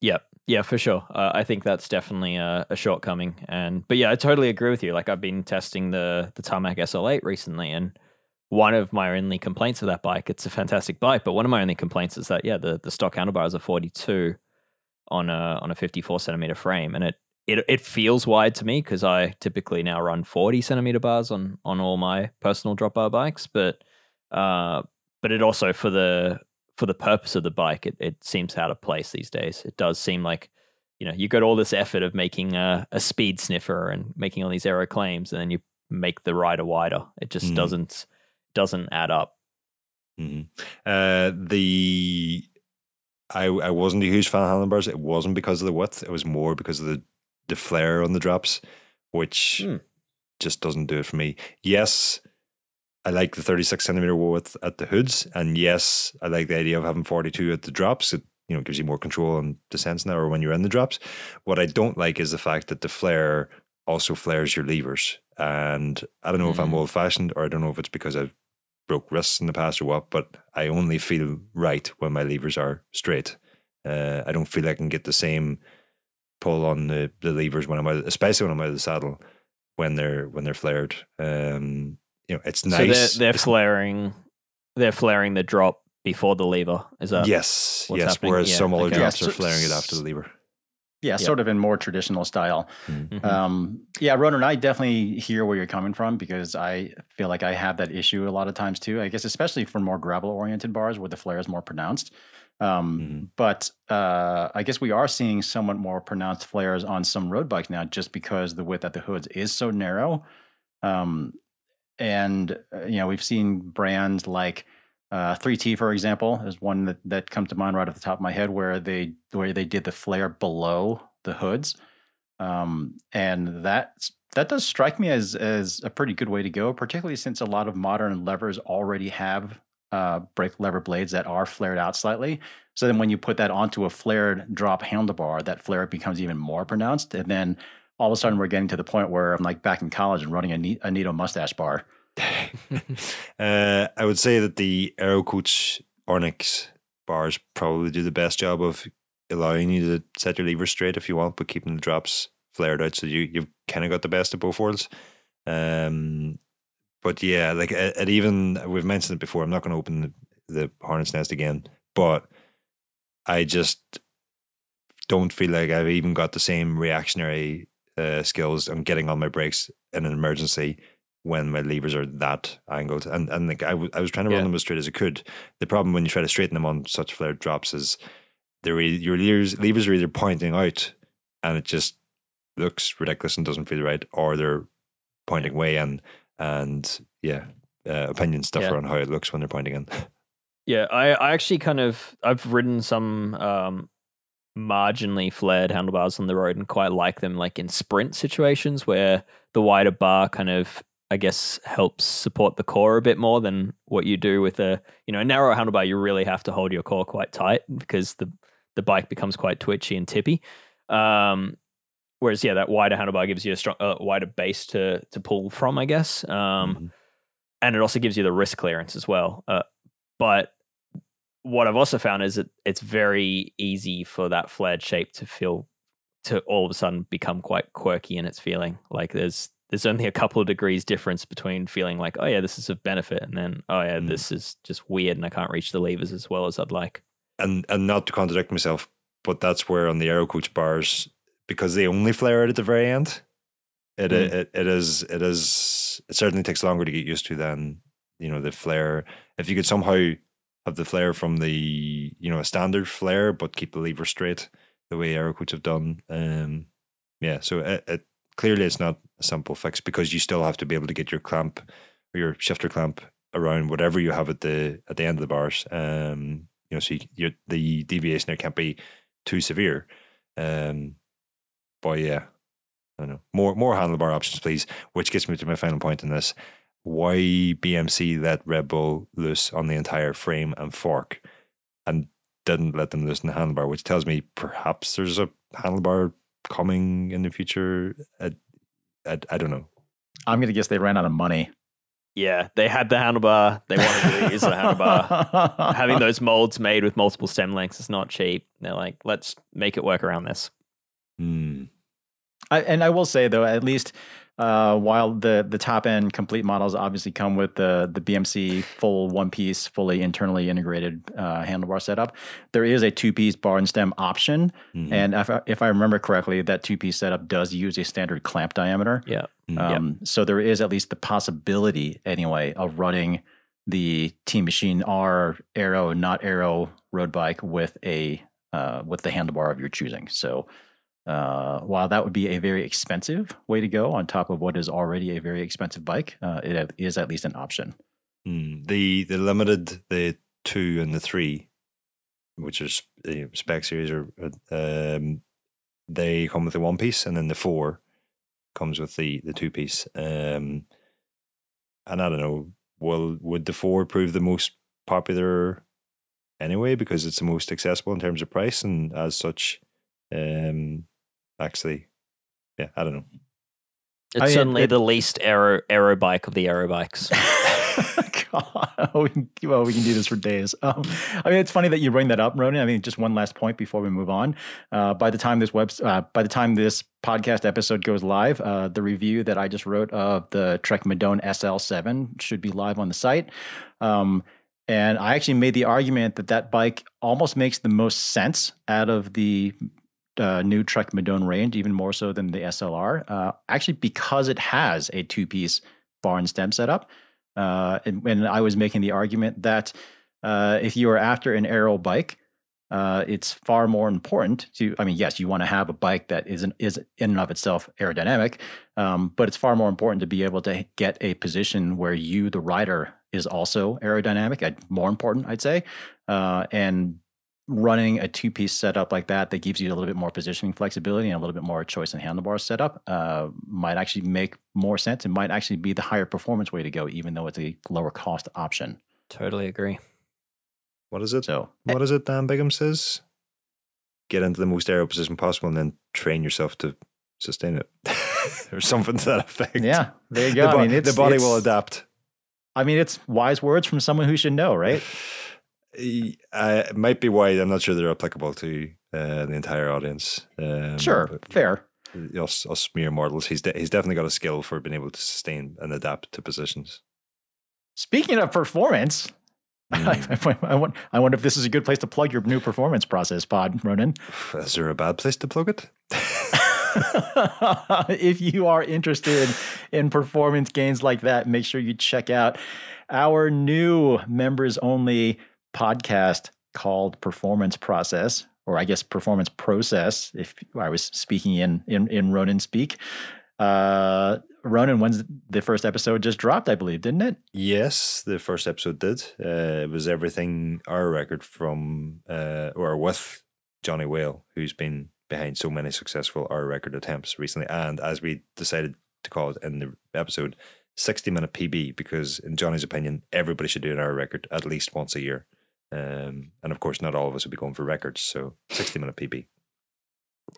Yeah, yeah, for sure. Uh, I think that's definitely a, a shortcoming. And but yeah, I totally agree with you. Like I've been testing the the Tarmac SL8 recently, and one of my only complaints of that bike, it's a fantastic bike, but one of my only complaints is that yeah, the the stock handlebars are 42 on a on a 54 centimeter frame, and it it it feels wide to me because I typically now run 40 centimeter bars on on all my personal drop bar bikes, but uh, but it also for the for the purpose of the bike, it, it seems out of place these days. It does seem like, you know, you got all this effort of making a, a speed sniffer and making all these aero claims, and then you make the rider wider. It just Mhm. doesn't doesn't add up. hmm Uh, the I I wasn't a huge fan of handlebars. It wasn't because of the width. It was more because of the the flare on the drops, which Hmm. just doesn't do it for me. Yes, I like the 36 centimeter width at the hoods, and yes, I like the idea of having 42 at the drops. It you know gives you more control on descents now, or when you're in the drops. What I don't like is the fact that the flare also flares your levers, and I don't know if I'm Mm. old fashioned or I don't know if it's because I've broke wrists in the past or what, but I only feel right when my levers are straight. Uh, I don't feel I can get the same pull on the, the levers when I'm out, especially when I'm out of the saddle when they're when they're flared. Um, you know, it's So nice. they're, they're flaring, they're flaring the drop before the lever. Is that yes, what's yes. happening? Whereas Yeah, some other okay. drops Yeah, are flaring it after the lever. Yeah, sort of in more traditional style. Mhm. Um, yeah, Ronan, I definitely hear where you're coming from because I feel like I have that issue a lot of times too. I guess especially for more gravel oriented bars where the flare is more pronounced. Um, Mhm. But uh, I guess we are seeing somewhat more pronounced flares on some road bikes now, just because the width at the hoods is so narrow. Um, and uh, you know, we've seen brands like uh, 3T, for example, is one that, that comes to mind right off the top of my head, where they where they did the flare below the hoods, um, and that that does strike me as as a pretty good way to go, particularly since a lot of modern levers already have uh, brake lever blades that are flared out slightly. So then, when you put that onto a flared drop handlebar, that flare becomes even more pronounced, and then all of a sudden we're getting to the point where I'm like back in college and running a, Ne- a Nitto mustache bar. uh, I would say that the Aero Coach Onyx bars probably do the best job of allowing you to set your levers straight if you want, but keeping the drops flared out. So you you've kind of got the best of both worlds. Um, but yeah, like it, even we've mentioned it before. I'm not going to open the, the hornet's nest again, but I just don't feel like I've even got the same reactionary uh, skills on getting on my brakes in an emergency when my levers are that angled. And and like I, w- I was trying to Yeah. run them as straight as I could. The problem when you try to straighten them on such flared drops is they're your levers levers are either pointing out and it just looks ridiculous and doesn't feel right, or they're pointing way in and yeah, uh, opinion stuff Yeah. around how it looks when they're pointing in. Yeah, I, I actually kind of I've ridden some um, marginally flared handlebars on the road and quite like them, like in sprint situations where the wider bar kind of I guess helps support the core a bit more than what you do with a you know a narrow handlebar. You really have to hold your core quite tight because the the bike becomes quite twitchy and tippy. Um, whereas yeah, that wider handlebar gives you a strong, uh, wider base to to pull from, I guess. Um, Mhm. and it also gives you the wrist clearance as well. Uh, but what I've also found is that it's very easy for that flared shape to feel to all of a sudden become quite quirky in its feeling. Like there's there's only a couple of degrees difference between feeling like oh yeah this is of benefit and then oh yeah Mm. this is just weird and I can't reach the levers as well as I'd like. and and not to contradict myself, but that's where on the Aero Coach bars, because they only flare out at the very end, it, Mm. it it is it is it certainly takes longer to get used to than you know the flare. If you could somehow have the flare from the you know a standard flare, but keep the lever straight the way Aero Coach have done, um, yeah. So it, it clearly it's not a simple fix because you still have to be able to get your clamp or your shifter clamp around whatever you have at the at the end of the bars. Um, you know, so you, the deviation there can't be too severe. Um, but yeah, I don't know. More more handlebar options, please. Which gets me to my final point in this: why BMC let Red Bull loose on the entire frame and fork, and didn't let them loose in the handlebar, which tells me perhaps there's a handlebar coming in the future. I, I, I don't know. I'm going to guess they ran out of money. Yeah, they had the handlebar. They wanted to use the handlebar. Having those molds made with multiple stem lengths is not cheap. They're like, let's make it work around this. Hmm. I, and I will say though, at least uh, while the the top end complete models obviously come with the the BMC full one piece, fully internally integrated uh, handlebar setup, there is a two piece bar and stem option. Mhm. And if I, if I remember correctly, that two piece setup does use a standard clamp diameter. Yeah. Mm. Um, So there is at least the possibility, anyway, of running the Teammachine R Aero, not Aero road bike with a uh, with the handlebar of your choosing. So uh, while that would be a very expensive way to go on top of what is already a very expensive bike, uh, it is at least an option. Mm, the the limited the two and the three, which is the spec series, are uh, um, they come with the one piece, and then the four comes with the the two piece. Um, and I don't know, will would the four prove the most popular anyway because it's the most accessible in terms of price and as such, um, actually, yeah, I don't know. It's I mean, certainly it- the least aero aero bike of the aero bikes. God, we can, well, we can do this for days. Um, I mean, it's funny that you bring that up, Ronan. I mean, just one last point before we move on. Uh, by the time this web, uh, by the time this podcast episode goes live, uh, the review that I just wrote of the Trek Madone SL7 should be live on the site. Um, and I actually made the argument that that bike almost makes the most sense out of the uh, new Trek Madone range, even more so than the SLR. Uh, actually, because it has a two-piece bar and stem setup. Uh, and, and I was making the argument that uh, if you are after an aero bike, uh, it's far more important to. I mean, yes, you want to have a bike that isn't is in and of itself aerodynamic, um, but it's far more important to be able to get a position where you, the rider, is also aerodynamic. More important, I'd say, uh, and running a two piece setup like that that gives you a little bit more positioning flexibility and a little bit more choice in handlebar setup uh, might actually make more sense and might actually be the higher performance way to go, even though it's a lower cost option. totally agree. What is it? So What is it Dan Bigham says? Get into the most aero position possible and then train yourself to sustain it. or something to that effect. yeah, there you The, go. bo- I mean, it's, the body will adapt. I mean, it's wise words from someone who should know, right? Uh, it might be wide. I'm not sure they're applicable to uh, the entire audience. Um, sure, fair. Us, us mere mortals. He's de- he's definitely got a skill for being able to sustain and adapt to positions. Speaking of performance, Mm. I, want, I wonder if this is a good place to plug your new performance process pod, Ronan. Is there a bad place to plug it? if you are interested in performance gains like that, make sure you check out our new members only podcast called Performance Process, or I guess Performance Process, if I was speaking in in, in Ronan speak. Uh, Ronan, when's the first episode just dropped, I believe, didn't it? Yes, the first episode did. Uh, it was everything hour record from uh, or with Johnny Whale, who's been behind so many successful hour record attempts recently, and as we decided to call it in the episode, sixty minute PB, because in Johnny's opinion, everybody should do an hour record at least once a year. Um, and of course, not all of us would be going for records, so sixty minute PB.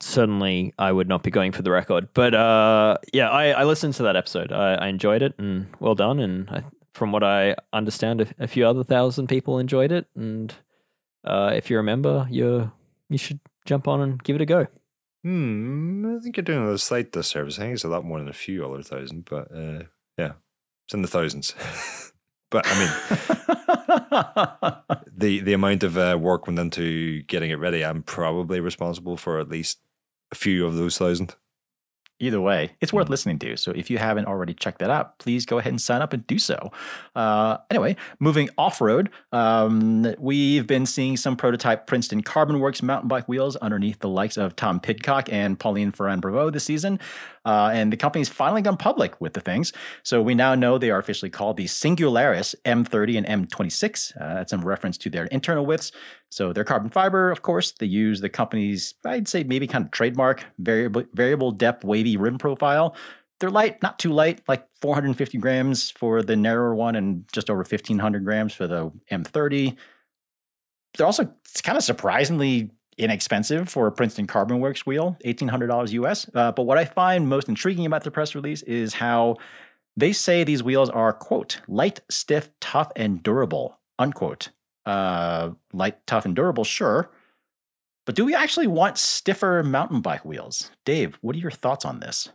Certainly, I would not be going for the record, but uh, yeah, I, I listened to that episode. I, I enjoyed it, and well done. And I, from what I understand, a, a few other thousand people enjoyed it. And uh, if you remember, you you should jump on and give it a go. Hmm, I think you're doing a slight disservice. I think it's a lot more than a few other thousand, but uh, yeah, it's in the thousands. but I mean, the the amount of uh, work went into getting it ready, I'm probably responsible for at least a few of those thousand. Either way, it's worth listening to. So if you haven't already checked that out, please go ahead and sign up and do so. Uh, anyway, moving off road, um, we've been seeing some prototype Princeton Carbon Works mountain bike wheels underneath the likes of Tom Pidcock and Pauline Ferrand-Prévot this season. Uh, and the company's finally gone public with the things. So we now know they are officially called the Singularis M30 and M26. Uh, that's in reference to their internal widths. So they're carbon fiber, of course. They use the company's, I'd say, maybe kind of trademark variable variable depth wavy rim profile. They're light, not too light, like 450 grams for the narrower one and just over 1500 grams for the M30. They're also kind of surprisingly inexpensive for a Princeton Carbon Works wheel, $1,800 US. Uh, but what I find most intriguing about the press release is how they say these wheels are, quote, light, stiff, tough, and durable, unquote. Uh, light, tough, and durable, sure. But do we actually want stiffer mountain bike wheels? Dave, what are your thoughts on this?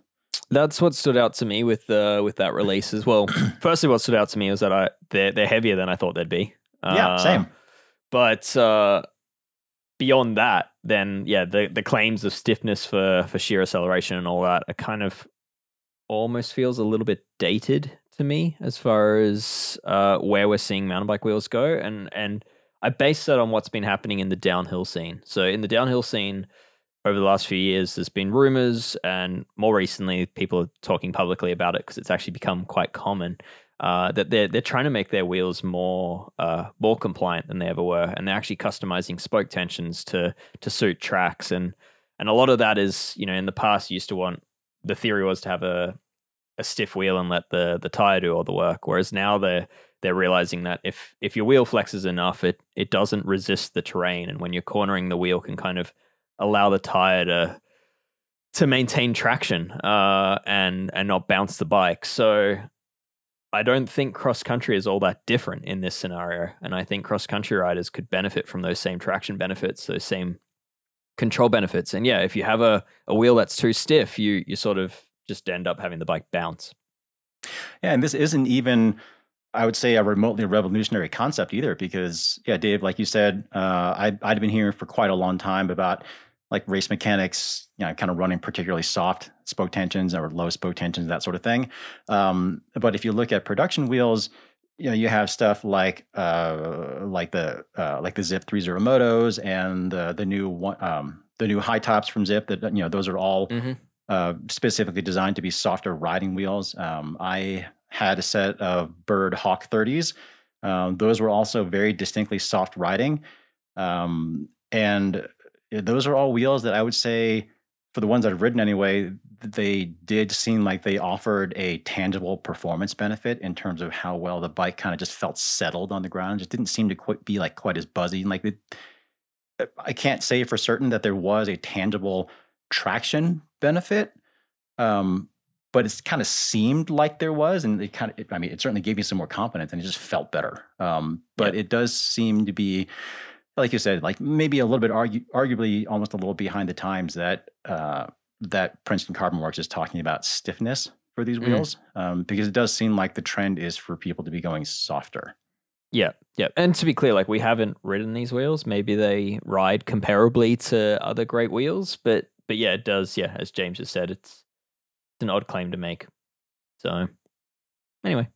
That's what stood out to me with uh, with that release as well. Firstly, what stood out to me was that I they're they're heavier than I thought they'd be. yeah, Uh, same. But uh, beyond that, then yeah, the the claims of stiffness for for sheer acceleration and all that are kind of almost feels a little bit dated to me as far as uh, where we're seeing mountain bike wheels go, and and I base that on what's been happening in the downhill scene. So in the downhill scene. Over the last few years, there's been rumors, and more recently, people are talking publicly about it because it's actually become quite common uh, that they're they're trying to make their wheels more uh, more compliant than they ever were, and they're actually customizing spoke tensions to to suit tracks, and and a lot of that is you know in the past you used to want the theory was to have a a stiff wheel and let the the tire do all the work, whereas now they're they're realizing that if if your wheel flexes enough, it it doesn't resist the terrain, and when you're cornering, the wheel can kind of allow the tire to to maintain traction uh, and and not bounce the bike. So I don't think cross country is all that different in this scenario, and I think cross country riders could benefit from those same traction benefits, those same control benefits. And yeah, if you have a, a wheel that's too stiff, you you sort of just end up having the bike bounce. Yeah, and this isn't even, I would say, a remotely revolutionary concept either, because yeah, Dave, like you said, uh, I, I'd been hearing for quite a long time about like race mechanics, you know, kind of running particularly soft spoke tensions or low spoke tensions, that sort of thing. Um, but if you look at production wheels, you know, you have stuff like uh, like the uh, like the Zipp 30 motos and uh, the new one, um, the new high tops from Zipp. That you know, those are all Mm-hmm. uh, specifically designed to be softer riding wheels. Um, I had a set of Berd Hawk 30s. Um, those were also very distinctly soft riding. Um, and those are all wheels that I would say, for the ones that I've ridden anyway, they did seem like they offered a tangible performance benefit in terms of how well the bike kind of just felt settled on the ground. It just didn't seem to quite be like quite as buzzy. Like it, I can't say for certain that there was a tangible traction benefit. Um, but it kind of seemed like there was, and it kind of, I mean, it certainly gave me some more confidence and it just felt better. Um, but it does seem to be, like you said, like maybe a little bit argu- arguably almost a little behind the times that, uh, that Princeton Carbon Works is talking about stiffness for these Mm. wheels, um, because it does seem like the trend is for people to be going softer. Yeah, yeah. And to be clear, like we haven't ridden these wheels. Maybe they ride comparably to other great wheels, but but yeah, it does. Yeah, as James has said, it's it's an odd claim to make. So anyway,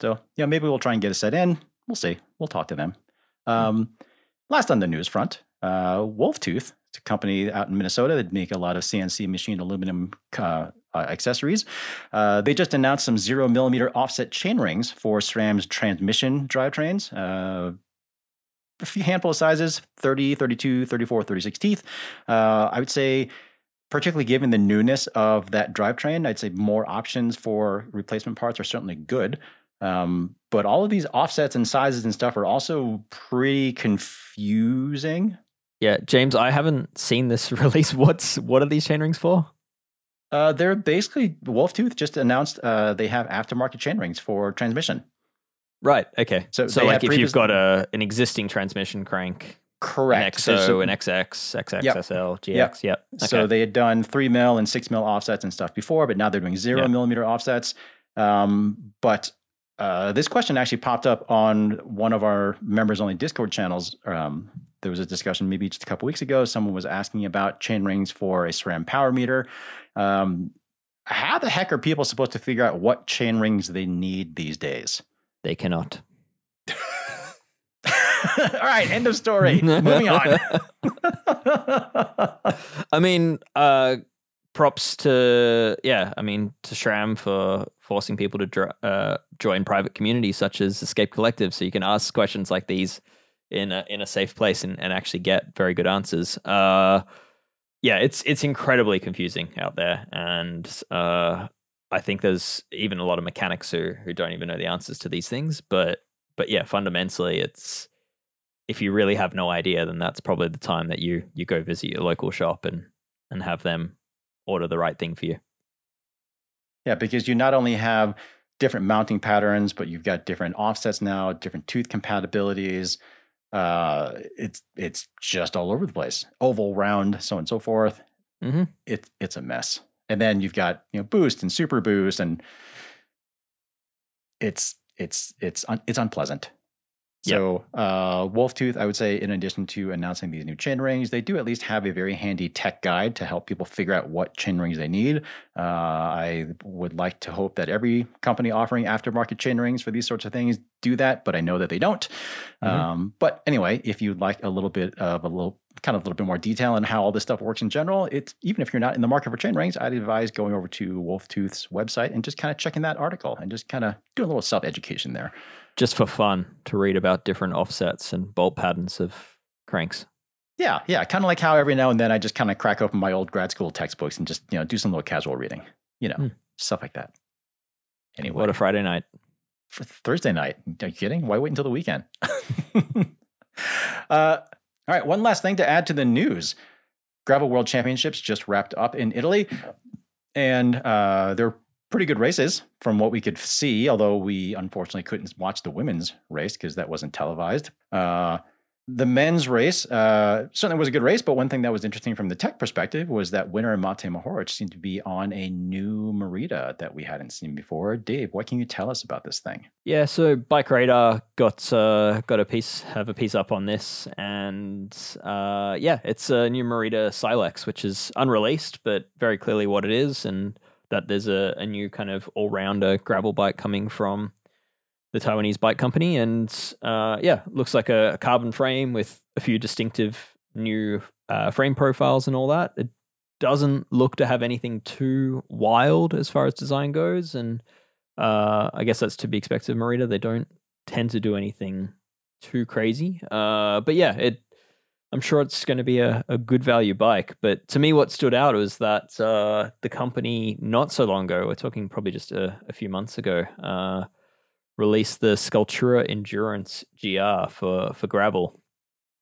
So yeah, maybe we'll try and get a set in. We'll see. We'll talk to them. Um, last on the news front, uh, Wolftooth, it's a company out in Minnesota that make a lot of CNC machined aluminum uh, uh, accessories. Uh, they just announced some zero millimeter offset chain rings for SRAM's transmission drivetrains. Uh, a few handful of sizes 30, 32, 34, 36 teeth. Uh, I would say particularly given the newness of that drivetrain, I'd say more options for replacement parts are certainly good. Um, but all of these offsets and sizes and stuff are also pretty confusing. yeah, James, I haven't seen this release. What's what are these chain rings for? Uh, they're basically Wolftooth just announced uh, they have aftermarket chain rings for transmission. Right. Okay. So So, like if you've got a an existing transmission crank, Correct. So- XO, so- an XX, XXSL, Yep. GX. Yep. So Okay. they had done three mil and six mil offsets and stuff before, but now they're doing zero Yeah. millimeter offsets. Um, but uh, this question actually popped up on one of our members only Discord channels. Um, there was a discussion maybe just a couple weeks ago. Someone was asking about chain rings for a SRAM power meter. Um, how the heck are people supposed to figure out what chain rings they need these days? they cannot. All right, end of story. Moving on. I mean, uh, props to yeah. I mean, to SRAM for forcing people to dr- uh, join private communities such as Escape Collective, so you can ask questions like these in a in a safe place and, and actually get very good answers. Uh, yeah, it's it's incredibly confusing out there, and uh, I think there's even a lot of mechanics who who don't even know the answers to these things. But but yeah, fundamentally, it's if you really have no idea, then that's probably the time that you you go visit your local shop and and have them order the right thing for you. Yeah, because you not only have different mounting patterns, but you've got different offsets now, different tooth compatibilities. Uh, it's it's just all over the place. Oval, round, so on and so forth. Mhm. It it's a mess. And then you've got you know boost and super boost, and it's it's it's un, it's unpleasant. So, uh, Wolftooth, I would say, in addition to announcing these new chain rings, they do at least have a very handy tech guide to help people figure out what chain rings they need. Uh, I would like to hope that every company offering aftermarket chain rings for these sorts of things do that, but I know that they don't. Mhm. Um, but anyway, if you'd like a little bit of a little kind of a little bit more detail on how all this stuff works in general, it's even if you're not in the market for chain rings, I'd advise going over to Wolftooth's website and just kind of checking that article and just kind of doing a little self education there. Just for fun to read about different offsets and bolt patterns of cranks. Yeah, yeah, kind of like how every now and then I just kind of crack open my old grad school textbooks and just you know do some little casual reading, you know, Hmm. stuff like that. Anyway, What a Friday night. for Thursday night. Are you kidding? Why wait until the weekend? uh, all right, one last thing to add to the news. Gravel World Championships just wrapped up in Italy, and uh, they're pretty good races from what we could see, although we unfortunately couldn't watch the women's race because that wasn't televised. Uh, the men's race uh, certainly was a good race, but one thing that was interesting from the tech perspective was that winner Matej Mohorič seemed to be on a new Merida that we hadn't seen before. Dave, what can you tell us about this thing? Yeah, so Bike Radar got uh, got a piece have a piece up on this, and uh, yeah, it's a new Merida Silex, which is unreleased, but very clearly what it is, and that there's a, a new kind of all rounder gravel bike coming from the Taiwanese bike company, and uh, yeah, looks like a, a, carbon frame with a few distinctive new uh, frame profiles and all that. It doesn't look to have anything too wild as far as design goes, and uh, I guess that's to be expected of Merida. They don't tend to do anything too crazy, uh, but yeah, it. I'm sure it's going to be a, a good value bike. But to me, what stood out was that uh, the company not so long ago, we're talking probably just a, a few months ago, uh, released the Scultura Endurance GR for for gravel.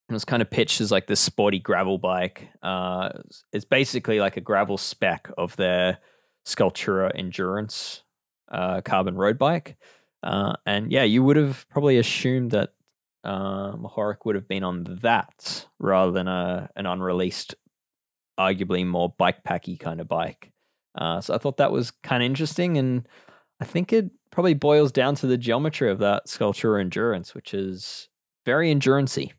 It was kind of pitched as like this sporty gravel bike. Uh, it's basically like a gravel spec of their Scultura Endurance uh, carbon road bike. Uh, and yeah, you would have probably assumed that uh, Mohorič would have been on that rather than a an unreleased, arguably more bike packy kind of bike. Uh, so I thought that was kind of interesting, and I think it probably boils down to the geometry of that Scultura Endurance, which is very endurancey,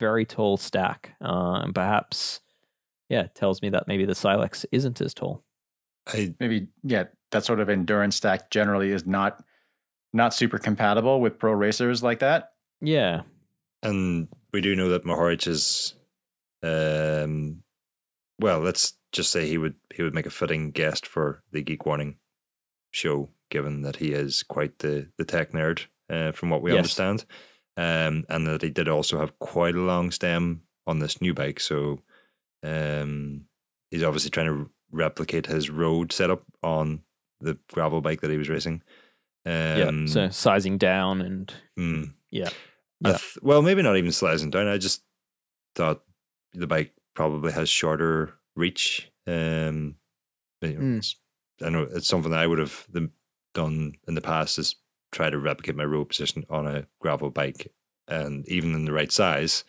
very tall stack, uh, and perhaps, yeah, tells me that maybe the Silex isn't as tall. I, maybe yeah, that sort of endurance stack generally is not not super compatible with pro racers like that. Yeah, and we do know that Mohorič is, um, well, let's just say he would he would make a fitting guest for the Geek Warning show given that he is quite the the tech nerd, uh, from what we yes. understand, um, and that he did also have quite a long stem on this new bike. So um, he's obviously trying to replicate his road setup on the gravel bike that he was racing. Um, yeah, so sizing down and mm, yeah, yeah. Th- well, maybe not even sizing down. I just thought the bike probably has shorter reach. Um, you know, mm. I know it's something that I would have done in the past is try to replicate my road position on a gravel bike. And even in the right size,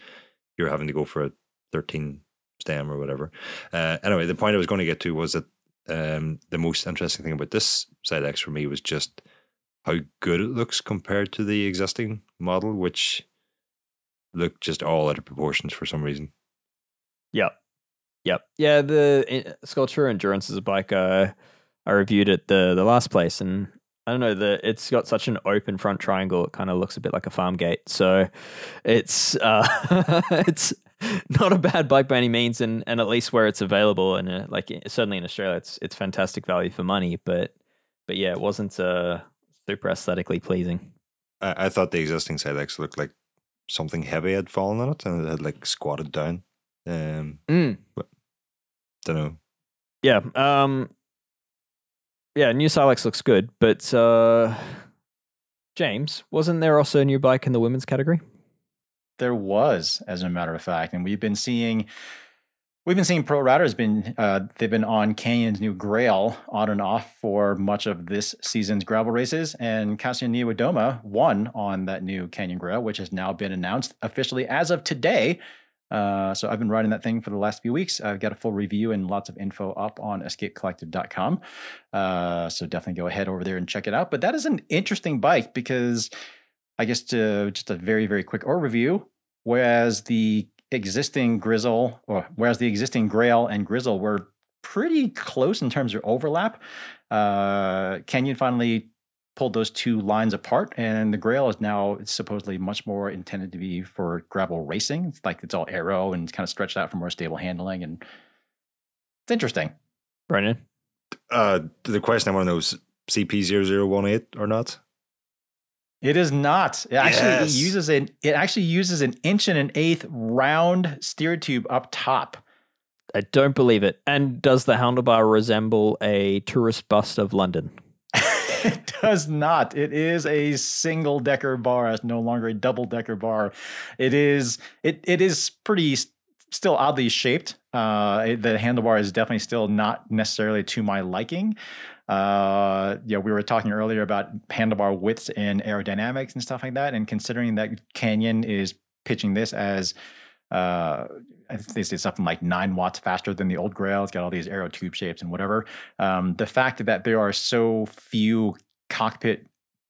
you're having to go for a 13 stem or whatever. Uh, anyway, the point I was going to get to was that um, the most interesting thing about this Silex for me was just how good it looks compared to the existing model, which looked just all out of proportions for some reason. Yep. Yep. Yeah, the eh, Scultura Endurance is a bike uh, I reviewed it the the last place, and I don't know the it's got such an open front triangle. It kind of looks a bit like a farm gate. So it's uh, it's not a bad bike by any means, and and at least where it's available, and uh, like certainly in Australia, it's it's fantastic value for money. But but yeah, it wasn't uh, super aesthetically pleasing. I, I thought the existing Silex looked like something heavy had fallen on it, and it had like squatted down. Um, mm. don't know. Yeah. Um, yeah, new Silex looks good, but uh, James, wasn't there also a new bike in the women's category? There was, as a matter of fact, and we've been seeing we've been seeing pro riders been uh, they've been on Canyon's new Grail on and off for much of this season's gravel races, and Kasia Niewiadoma won on that new Canyon Grail, which has now been announced officially as of today. Uh, so I've been riding that thing for the last few weeks. I've got a full review and lots of info up on escapecollective.com. Uh, so definitely go ahead over there and check it out. But that is an interesting bike because I guess to just a very, very quick overview, whereas the existing Grizl or whereas the existing Grail and Grizl were pretty close in terms of overlap, uh, Canyon finally pulled those two lines apart, and the Grail is now supposedly much more intended to be for gravel racing. It's like it's all aero and it's kind of stretched out for more stable handling, and it's interesting. Brendan, uh, the question I want to know is CP0018 or not? It is not. It actually yes. it uses an it actually uses an inch and an eighth round steer tube up top. I don't believe it. And does the handlebar resemble a tourist bus of London? it does not. It is a single decker bar. It's no longer a double decker bar. It is it it is pretty still oddly shaped. Uh, the handlebar is definitely still not necessarily to my liking. Uh, yeah, we were talking earlier about handlebar widths and aerodynamics and stuff like that. And considering that Canyon is pitching this as uh, I think say something like nine watts faster than the old Grail. It's got all these aero tube shapes and whatever. Um, the fact that there are so few cockpit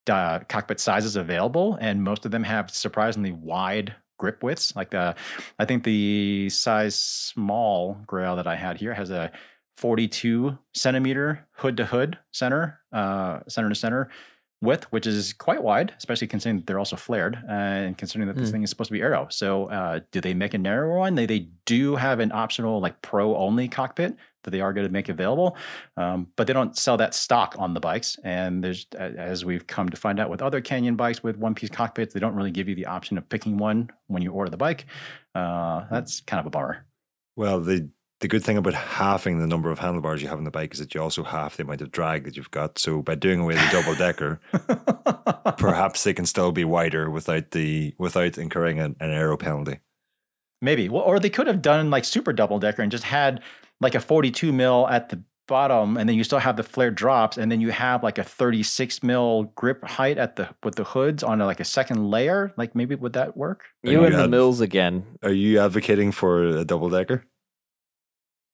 uh, cockpit sizes available, and most of them have surprisingly wide grip widths. Like the, I think the size small Grail that I had here has a 42 centimeter hood to hood center, uh, center to center width, which is quite wide, especially considering that they're also flared uh, and considering that this Mm. thing is supposed to be aero. So, uh, do they make a narrower one? They they do have an optional like pro only cockpit that they are going to make available, um, but they don't sell that stock on the bikes. And there's as we've come to find out with other Canyon bikes with one piece cockpits, they don't really give you the option of picking one when you order the bike. Uh, that's kind of a bummer. Well, the the good thing about halving the number of handlebars you have on the bike is that you also half the amount of drag that you've got. So by doing away the double decker, perhaps they can still be wider without the without incurring an, an aero penalty. Maybe. Well, or they could have done like super double decker and just had like a 42 mil at the bottom, and then you still have the flared drops, and then you have like a 36 mil grip height at the with the hoods on a, like a second layer. Like maybe would that work? You you and the mills again. Are you advocating for a double decker,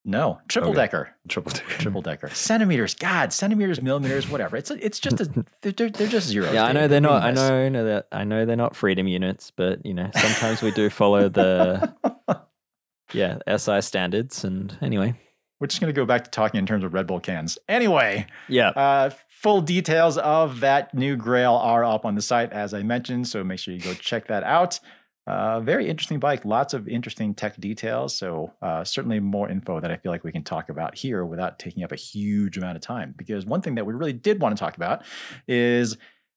No, triple Okay. decker, triple decker? triple decker, centimeters. God, centimeters, millimeters, whatever. It's a, it's just a they're, they're, they're just zeros. Yeah, I know Dave. they're not. I know, know that. I know they're not freedom units, but you know, sometimes we do follow the yeah SI standards. And anyway, We're just gonna go back to talking in terms of Red Bull cans. Anyway, yeah, Uh, full details of that new Grail are up on the site, as I mentioned. So make sure you go check that out. Uh, very interesting bike, lots of interesting tech details. So uh, certainly more info that I feel like we can talk about here without taking up a huge amount of time. Because one thing that we really did want to talk about is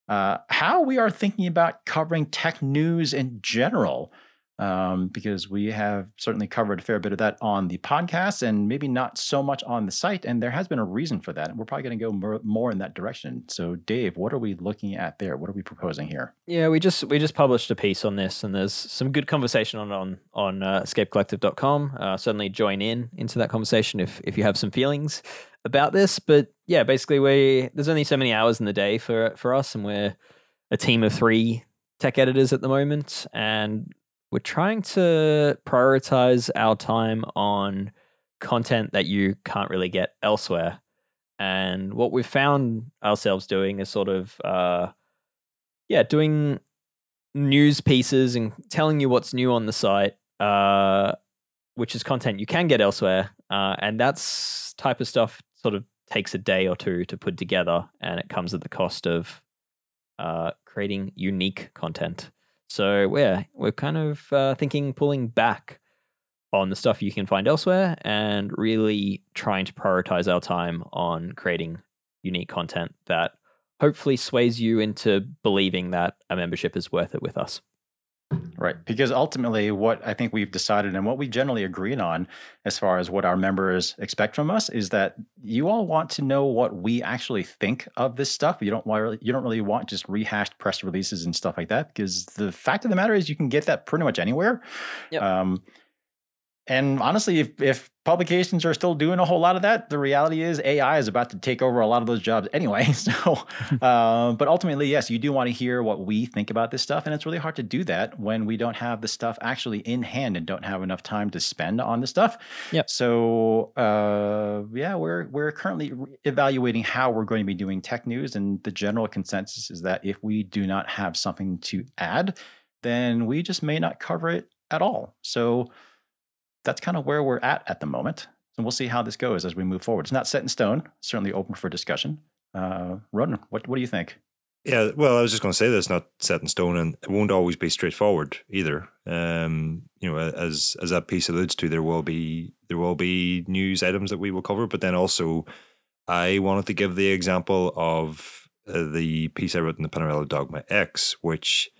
uh, how we are thinking about covering tech news in general. Um, because we have certainly covered a fair bit of that on the podcast and maybe not so much on the site. And there has been a reason for that. And we're probably going to go more, more in that direction. So, Dave, what are we looking at there? What are we proposing here? yeah. We just we just published a piece on this, and there's some good conversation on on on uh, escapecollective.com. Uh, certainly join in into that conversation if if you have some feelings about this. But yeah, basically, we there's only so many hours in the day for for us, and we're a team of three tech editors at the moment, and we're trying to prioritize our time on content that you can't really get elsewhere. And what we've found ourselves doing is sort of, uh, yeah, doing news pieces and telling you what's new on the site, uh, which is content you can get elsewhere. Uh, and that's type of stuff sort of takes a day or two to put together, and it comes at the cost of uh, creating unique content. So we're we're kind of uh, thinking pulling back on the stuff you can find elsewhere and really trying to prioritize our time on creating unique content that hopefully sways you into believing that a membership is worth it with us. Right. Because ultimately, what I think we've decided and what we generally agreed on as far as what our members expect from us is that you all want to know what we actually think of this stuff. You don't want you don't really want just rehashed press releases and stuff like that because the fact of the matter is you can get that pretty much anywhere. Yep. Um, and honestly, if, if publications are still doing a whole lot of that, the reality is AI is about to take over a lot of those jobs anyway. So, uh, but ultimately, yes, you do want to hear what we think about this stuff, and it's really hard to do that when we don't have the stuff actually in hand and don't have enough time to spend on the stuff. Yep. So, uh, yeah, we're we're currently evaluating how we're going to be doing tech news, and the general consensus is that if we do not have something to add, then we just may not cover it at all. So that's kind of where we're at at the moment. And we'll see how this goes as we move forward. It's not set in stone, certainly open for discussion. Uh, what, what do you think? Yeah, well, I was just going to say that it's not set in stone, and it won't always be straightforward either. Um, you know, as as that piece alludes to, there will be there will be news items that we will cover, but then also, I wanted to give the example of uh, the piece I wrote in the Pinarello Dogma X, which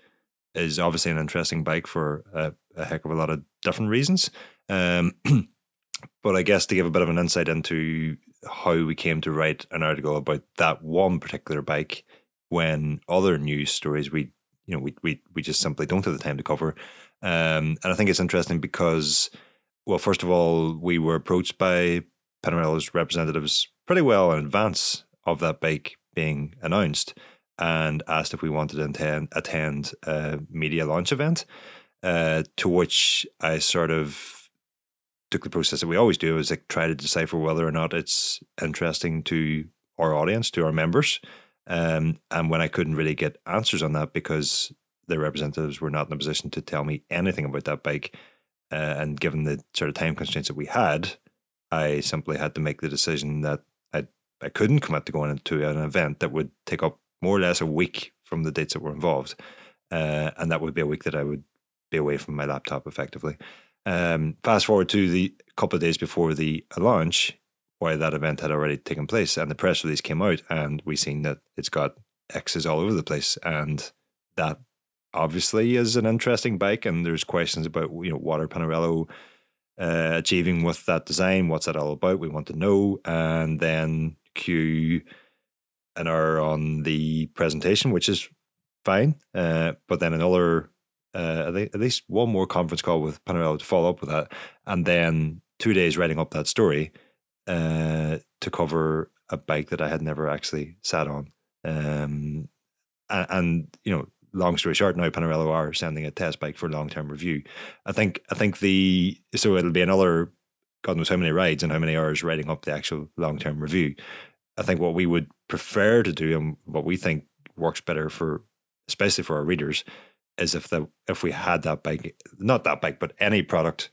is obviously an interesting bike for a, a heck of a lot of different reasons. Um, but I guess to give a bit of an insight into how we came to write an article about that one particular bike when other news stories we you know we we we just simply don't have the time to cover. Um, and I think it's interesting because, well, first of all, we were approached by Pinarello's representatives pretty well in advance of that bike being announced and asked if we wanted to attend, attend a media launch event. Uh, to which I sort of the process that we always do is like try to decipher whether or not it's interesting to our audience, to our members. Um, and when I couldn't really get answers on that because the representatives were not in a position to tell me anything about that bike, uh, and given the sort of time constraints that we had, I simply had to make the decision that I I couldn't commit to going into an event that would take up more or less a week from the dates that were involved, uh, and that would be a week that I would be away from my laptop effectively. Um, fast forward to the couple of days before the launch, why that event had already taken place, and the press release came out, and we seen that it's got X's all over the place, and that obviously is an interesting bike, and there's questions about you know what are Pinarello uh, achieving with that design, what's that all about? We want to know, and then Q and are on the presentation, which is fine, uh, but then another uh, at least one more conference call with Pinarello to follow up with that, and then two days writing up that story uh, to cover a bike that I had never actually sat on. Um, and, and, you know, long story short, now Pinarello are sending a test bike for long term review. I think I think the so it'll be another God knows how many rides and how many hours writing up the actual long term review. I think what we would prefer to do and what we think works better for especially for our readers is if the if we had that bike not that bike but any product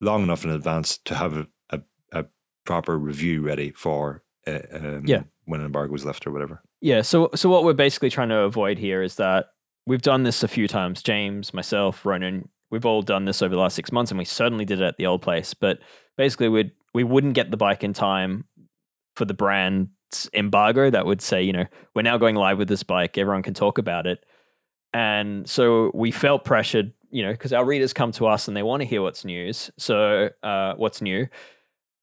long enough in advance to have a, a, a proper review ready for uh, um, yeah. when an embargo was left or whatever. Yeah. So so what we're basically trying to avoid here is that we've done this a few times. James, myself, Ronan, we've all done this over the last six months, and we certainly did it at the old place. But basically, we'd we wouldn't get the bike in time for the brand embargo that would say, you know, we're now going live with this bike. Everyone can talk about it. And so we felt pressured you know, because our readers come to us and they want to hear what's news. So, uh, what's new?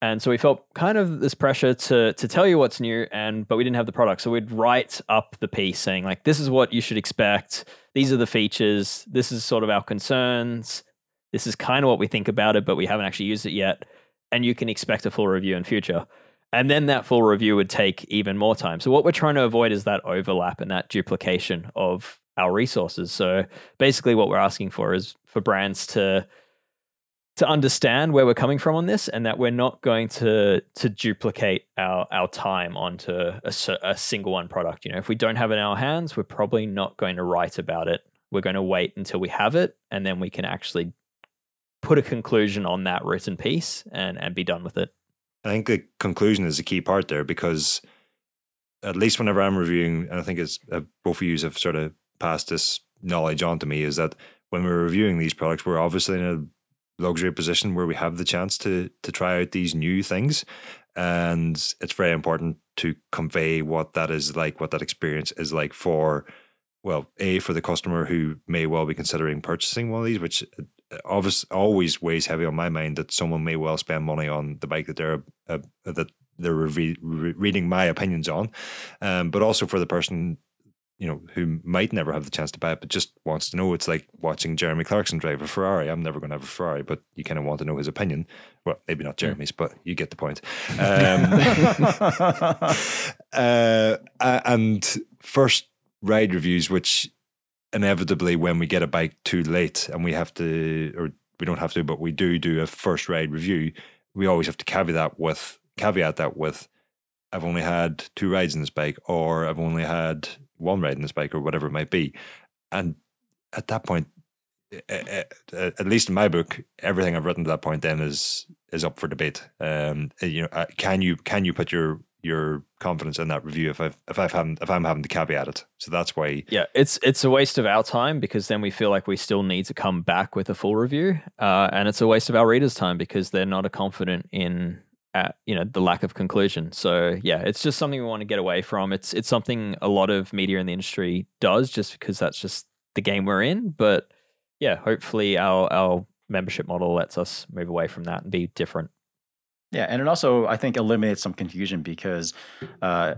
And so we felt kind of this pressure to to tell you what's new, and but we didn't have the product, so we'd write up the piece saying like, "This is what you should expect. These are the features. This is sort of our concerns. This is kind of what we think about it, but we haven't actually used it yet, and you can expect a full review in future." And then that full review would take even more time. So what we're trying to avoid is that overlap and that duplication of our resources. So basically, what we're asking for is for brands to to understand where we're coming from on this, and that we're not going to to duplicate our our time onto a, a single one product. You know, if we don't have it in our hands, we're probably not going to write about it. We're going to wait until we have it, and then we can actually put a conclusion on that written piece and and be done with it. I think the conclusion is a key part there because at least whenever I'm reviewing, and I think it's uh, both of you have sort of passed this knowledge on to me is that when we're reviewing these products, we're obviously in a luxury position where we have the chance to to try out these new things, and it's very important to convey what that is like, what that experience is like for, well, a for the customer who may well be considering purchasing one of these, which uh, obviously always weighs heavy on my mind that someone may well spend money on the bike that they're uh, that they're re- re- reading my opinions on, um, but also for the person you know, who might never have the chance to buy it, but just wants to know. It's like watching Jeremy Clarkson drive a Ferrari. I'm never going to have a Ferrari, but you kind of want to know his opinion. Well, maybe not Jeremy's, but you get the point. Um, uh, and first ride reviews, which inevitably, when we get a bike too late and we have to, or we don't have to, but we do do a first ride review, we always have to caveat that with caveat that with I've only had two rides in this bike, or I've only had one riding this bike or whatever it might be. And at that point, at least in my book, everything I've written to that point then is is up for debate. Um, you know, uh, can you can you put your your confidence in that review if I've if I've having, if I'm having to caveat it? So that's why. Yeah, it's it's a waste of our time because then we feel like we still need to come back with a full review, uh, and it's a waste of our readers' time because they're not a confident in at you know the lack of conclusion. So yeah, it's just something we want to get away from. It's it's something a lot of media in the industry does just because that's just the game we're in. But yeah, hopefully our our membership model lets us move away from that and be different. Yeah, and it also I think eliminates some confusion because uh,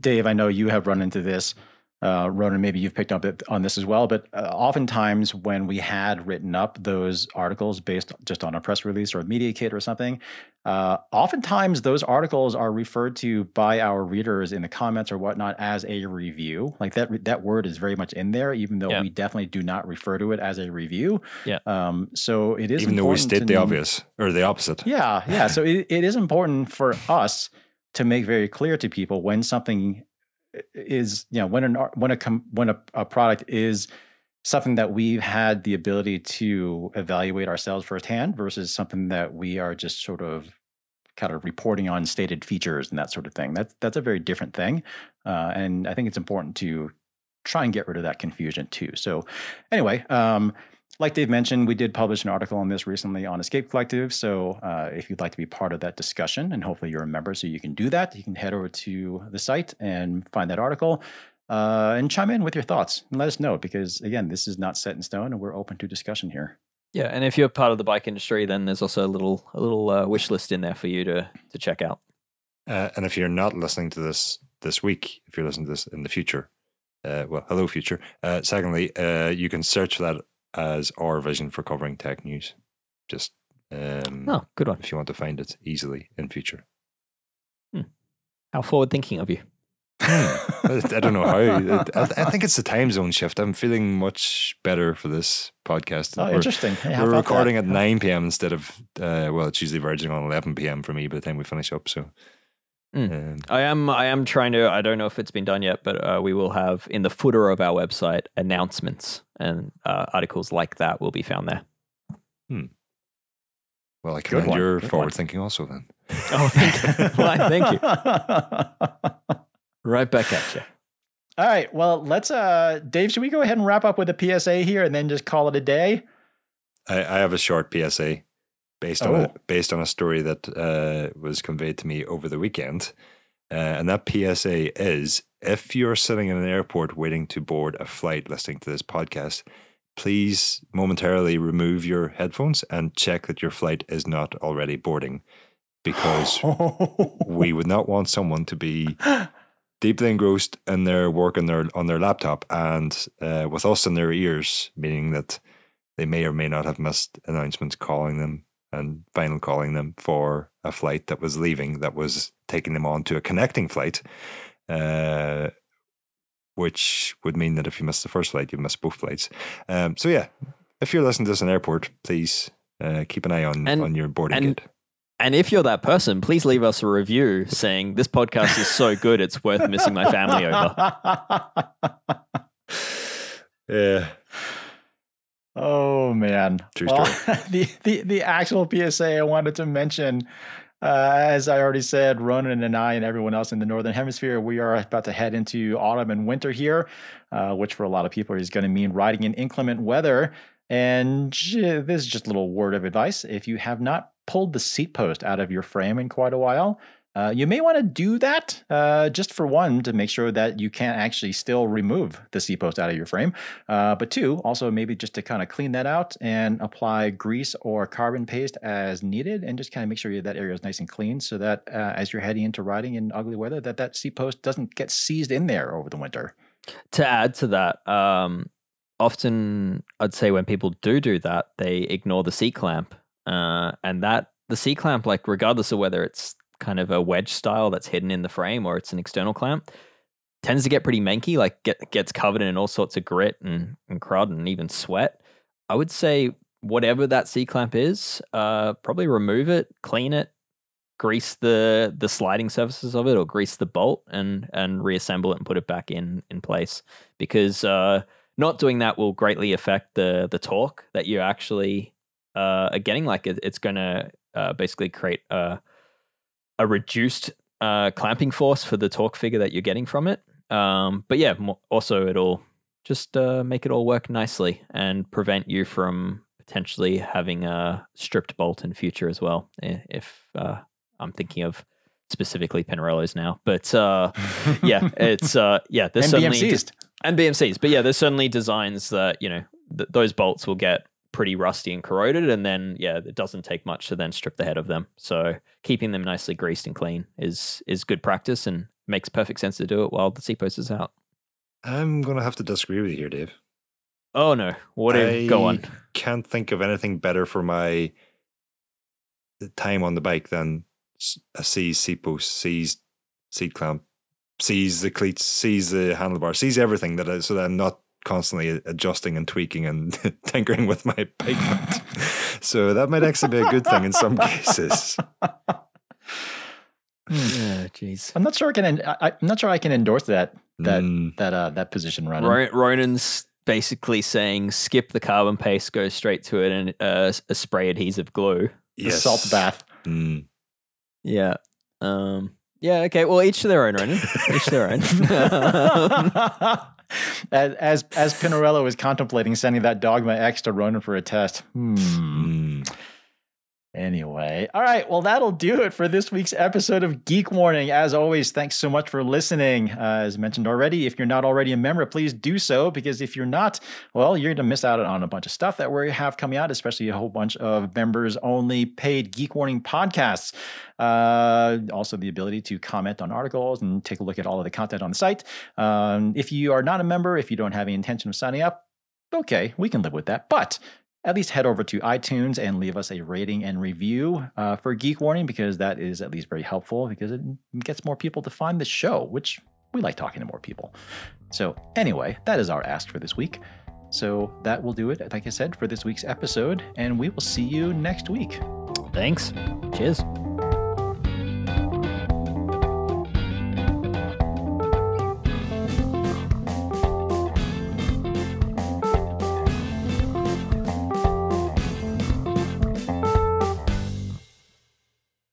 Dave, I know you have run into this. Uh, Ronan, maybe you've picked up on this as well, but uh, oftentimes when we had written up those articles based just on a press release or a media kit or something, uh, oftentimes those articles are referred to by our readers in the comments or whatnot as a review. Like that that word is very much in there, even though Yeah. we definitely do not refer to it as a review. Yeah. Um, so it is Even though we state the know- obvious or the opposite. yeah, yeah. So it, it is important for us to make very clear to people when something is, you know, when an when a when a, a product is something that we've had the ability to evaluate ourselves firsthand versus something that we are just sort of kind of reporting on stated features and that sort of thing. That's that's a very different thing, uh, and I think it's important to try and get rid of that confusion too. So, anyway, um, like Dave mentioned, we did publish an article on this recently on Escape Collective. So uh, if you'd like to be part of that discussion, and hopefully you're a member, so you can do that, you can head over to the site and find that article uh, and chime in with your thoughts and let us know because again, this is not set in stone, and we're open to discussion here. Yeah, and if you're part of the bike industry, then there's also a little a little uh, wish list in there for you to to check out. Uh, and if you're not listening to this this week, if you're listening to this in the future, uh, well, hello, future. Uh, secondly, uh, you can search for that as our vision for covering tech news. Just um, Oh, good one. if you want to find it easily in future. How forward thinking of you. I I don't know how. I, I think it's the time zone shift. I'm feeling much better for this podcast. oh, We're- interesting. Hey, We're about that? recording at 9 p.m. instead of, uh, well, it's usually verging on 11 p.m. for me by the time we finish up. So, Mm. I am I am trying to I don't know if it's been done yet, but uh, we will have in the footer of our website announcements and uh, articles like that will be found there. Hmm. well, I Good commend your good one. forward thinking also then. Oh, thank you. Why, thank you. Right back at you. All right. Well, let's, uh, Dave, should we go ahead and wrap up with a PSA here and then just call it a day? I, I have a short PSA based on Oh. a, based on a story that uh, was conveyed to me over the weekend, uh, and that PSA is: if you're sitting in an airport waiting to board a flight, listening to this podcast, please momentarily remove your headphones and check that your flight is not already boarding, because we would not want someone to be deeply engrossed in their work on their on their laptop and uh, with us in their ears, meaning that they may or may not have missed announcements calling them and final calling them for a flight that was leaving that was taking them on to a connecting flight. Uh, which would mean that if you miss the first flight, you miss both flights. Um, so yeah, if you're listening to this in an airport, please uh, keep an eye on And- on your boarding and- gate. And if you're that person, please leave us a review saying this podcast is so good it's worth missing my family over. Yeah, Oh man! True well, the, the the actual PSA I wanted to mention, uh, as I already said, Ronan and I and everyone else in the northern hemisphere, we are about to head into autumn and winter here, uh, which for a lot of people is going to mean riding in inclement weather. And this is just a little word of advice: if you have not pulled the seat post out of your frame in quite a while. Uh, you may want to do that uh, just for one to make sure that you can't actually still remove the seat post out of your frame. Uh, but two, also maybe just to kind of clean that out and apply grease or carbon paste as needed, and just kind of make sure that area is nice and clean, so that uh, as you're heading into riding in ugly weather, that that seat post doesn't get seized in there over the winter. to add to that, um, often I'd say when people do do that, they ignore the seat clamp, uh, and that the seat clamp, like regardless of whether it's kind of a wedge style that's hidden in the frame or it's an external clamp, tends to get pretty manky, like get gets covered in all sorts of grit and, and crud and even sweat. I would say whatever that seat clamp is, uh, probably remove it, clean it, grease the the sliding surfaces of it, or grease the bolt and and reassemble it and put it back in in place. Because uh, not doing that will greatly affect the the torque that you actually uh, are getting. Like it, it's going to uh, basically create a a reduced uh, clamping force for the torque figure that you're getting from it. Um, but yeah, also it'll just uh, make it all work nicely and prevent you from potentially having a stripped bolt in future as well. If uh, I'm thinking of specifically Pinarellos now, but uh, yeah, it's uh, yeah, there's and certainly BMCs. and BMCs. But yeah, there's certainly designs that you know th- those bolts will get pretty rusty and corroded, and then yeah, it doesn't take much to then strip the head of them. So keeping them nicely greased and clean is is good practice and makes perfect sense to do it while the seat post is out. I'm gonna have to disagree with you here, Dave. Oh no! What? do- Go on. Can't think of anything better for my time on the bike than a C's seat post, C's seat clamp, C's the cleats, C's the handlebar, C's everything that I, so that I'm not constantly adjusting and tweaking and tinkering with my bike front. so that might actually be a good thing in some cases. Yeah, jeez. I'm not sure I can. en- I, I'm not sure I can endorse that that Mm, that uh that position running. Ro- Ronan's basically saying skip the carbon paste, go straight to it, and uh, a spray adhesive glue. The yes. salt bath. Mm. Yeah. Um. Yeah. Okay. Well, each to their own, Ronan. each to their own. As as as Pinarello is contemplating sending that Dogma X to Ronan for a test. Hmm. Anyway, all right. Well, that'll do it for this week's episode of Geek Warning. As always, thanks so much for listening. Uh, as mentioned already, if you're not already a member, please do so because if you're not, well, you're going to miss out on a bunch of stuff that we have coming out, especially a whole bunch of members only paid Geek Warning podcasts. Uh, also, the ability to comment on articles and take a look at all of the content on the site. Um, if you are not a member, if you don't have any intention of signing up, okay, we can live with that. But at least head over to iTunes and leave us a rating and review uh, for Geek Warning because that is at least very helpful because it gets more people to find the show, which we like talking to more people. So, anyway, that is our ask for this week. So, that will do it, like I said, for this week's episode, and we will see you next week. Thanks. Cheers.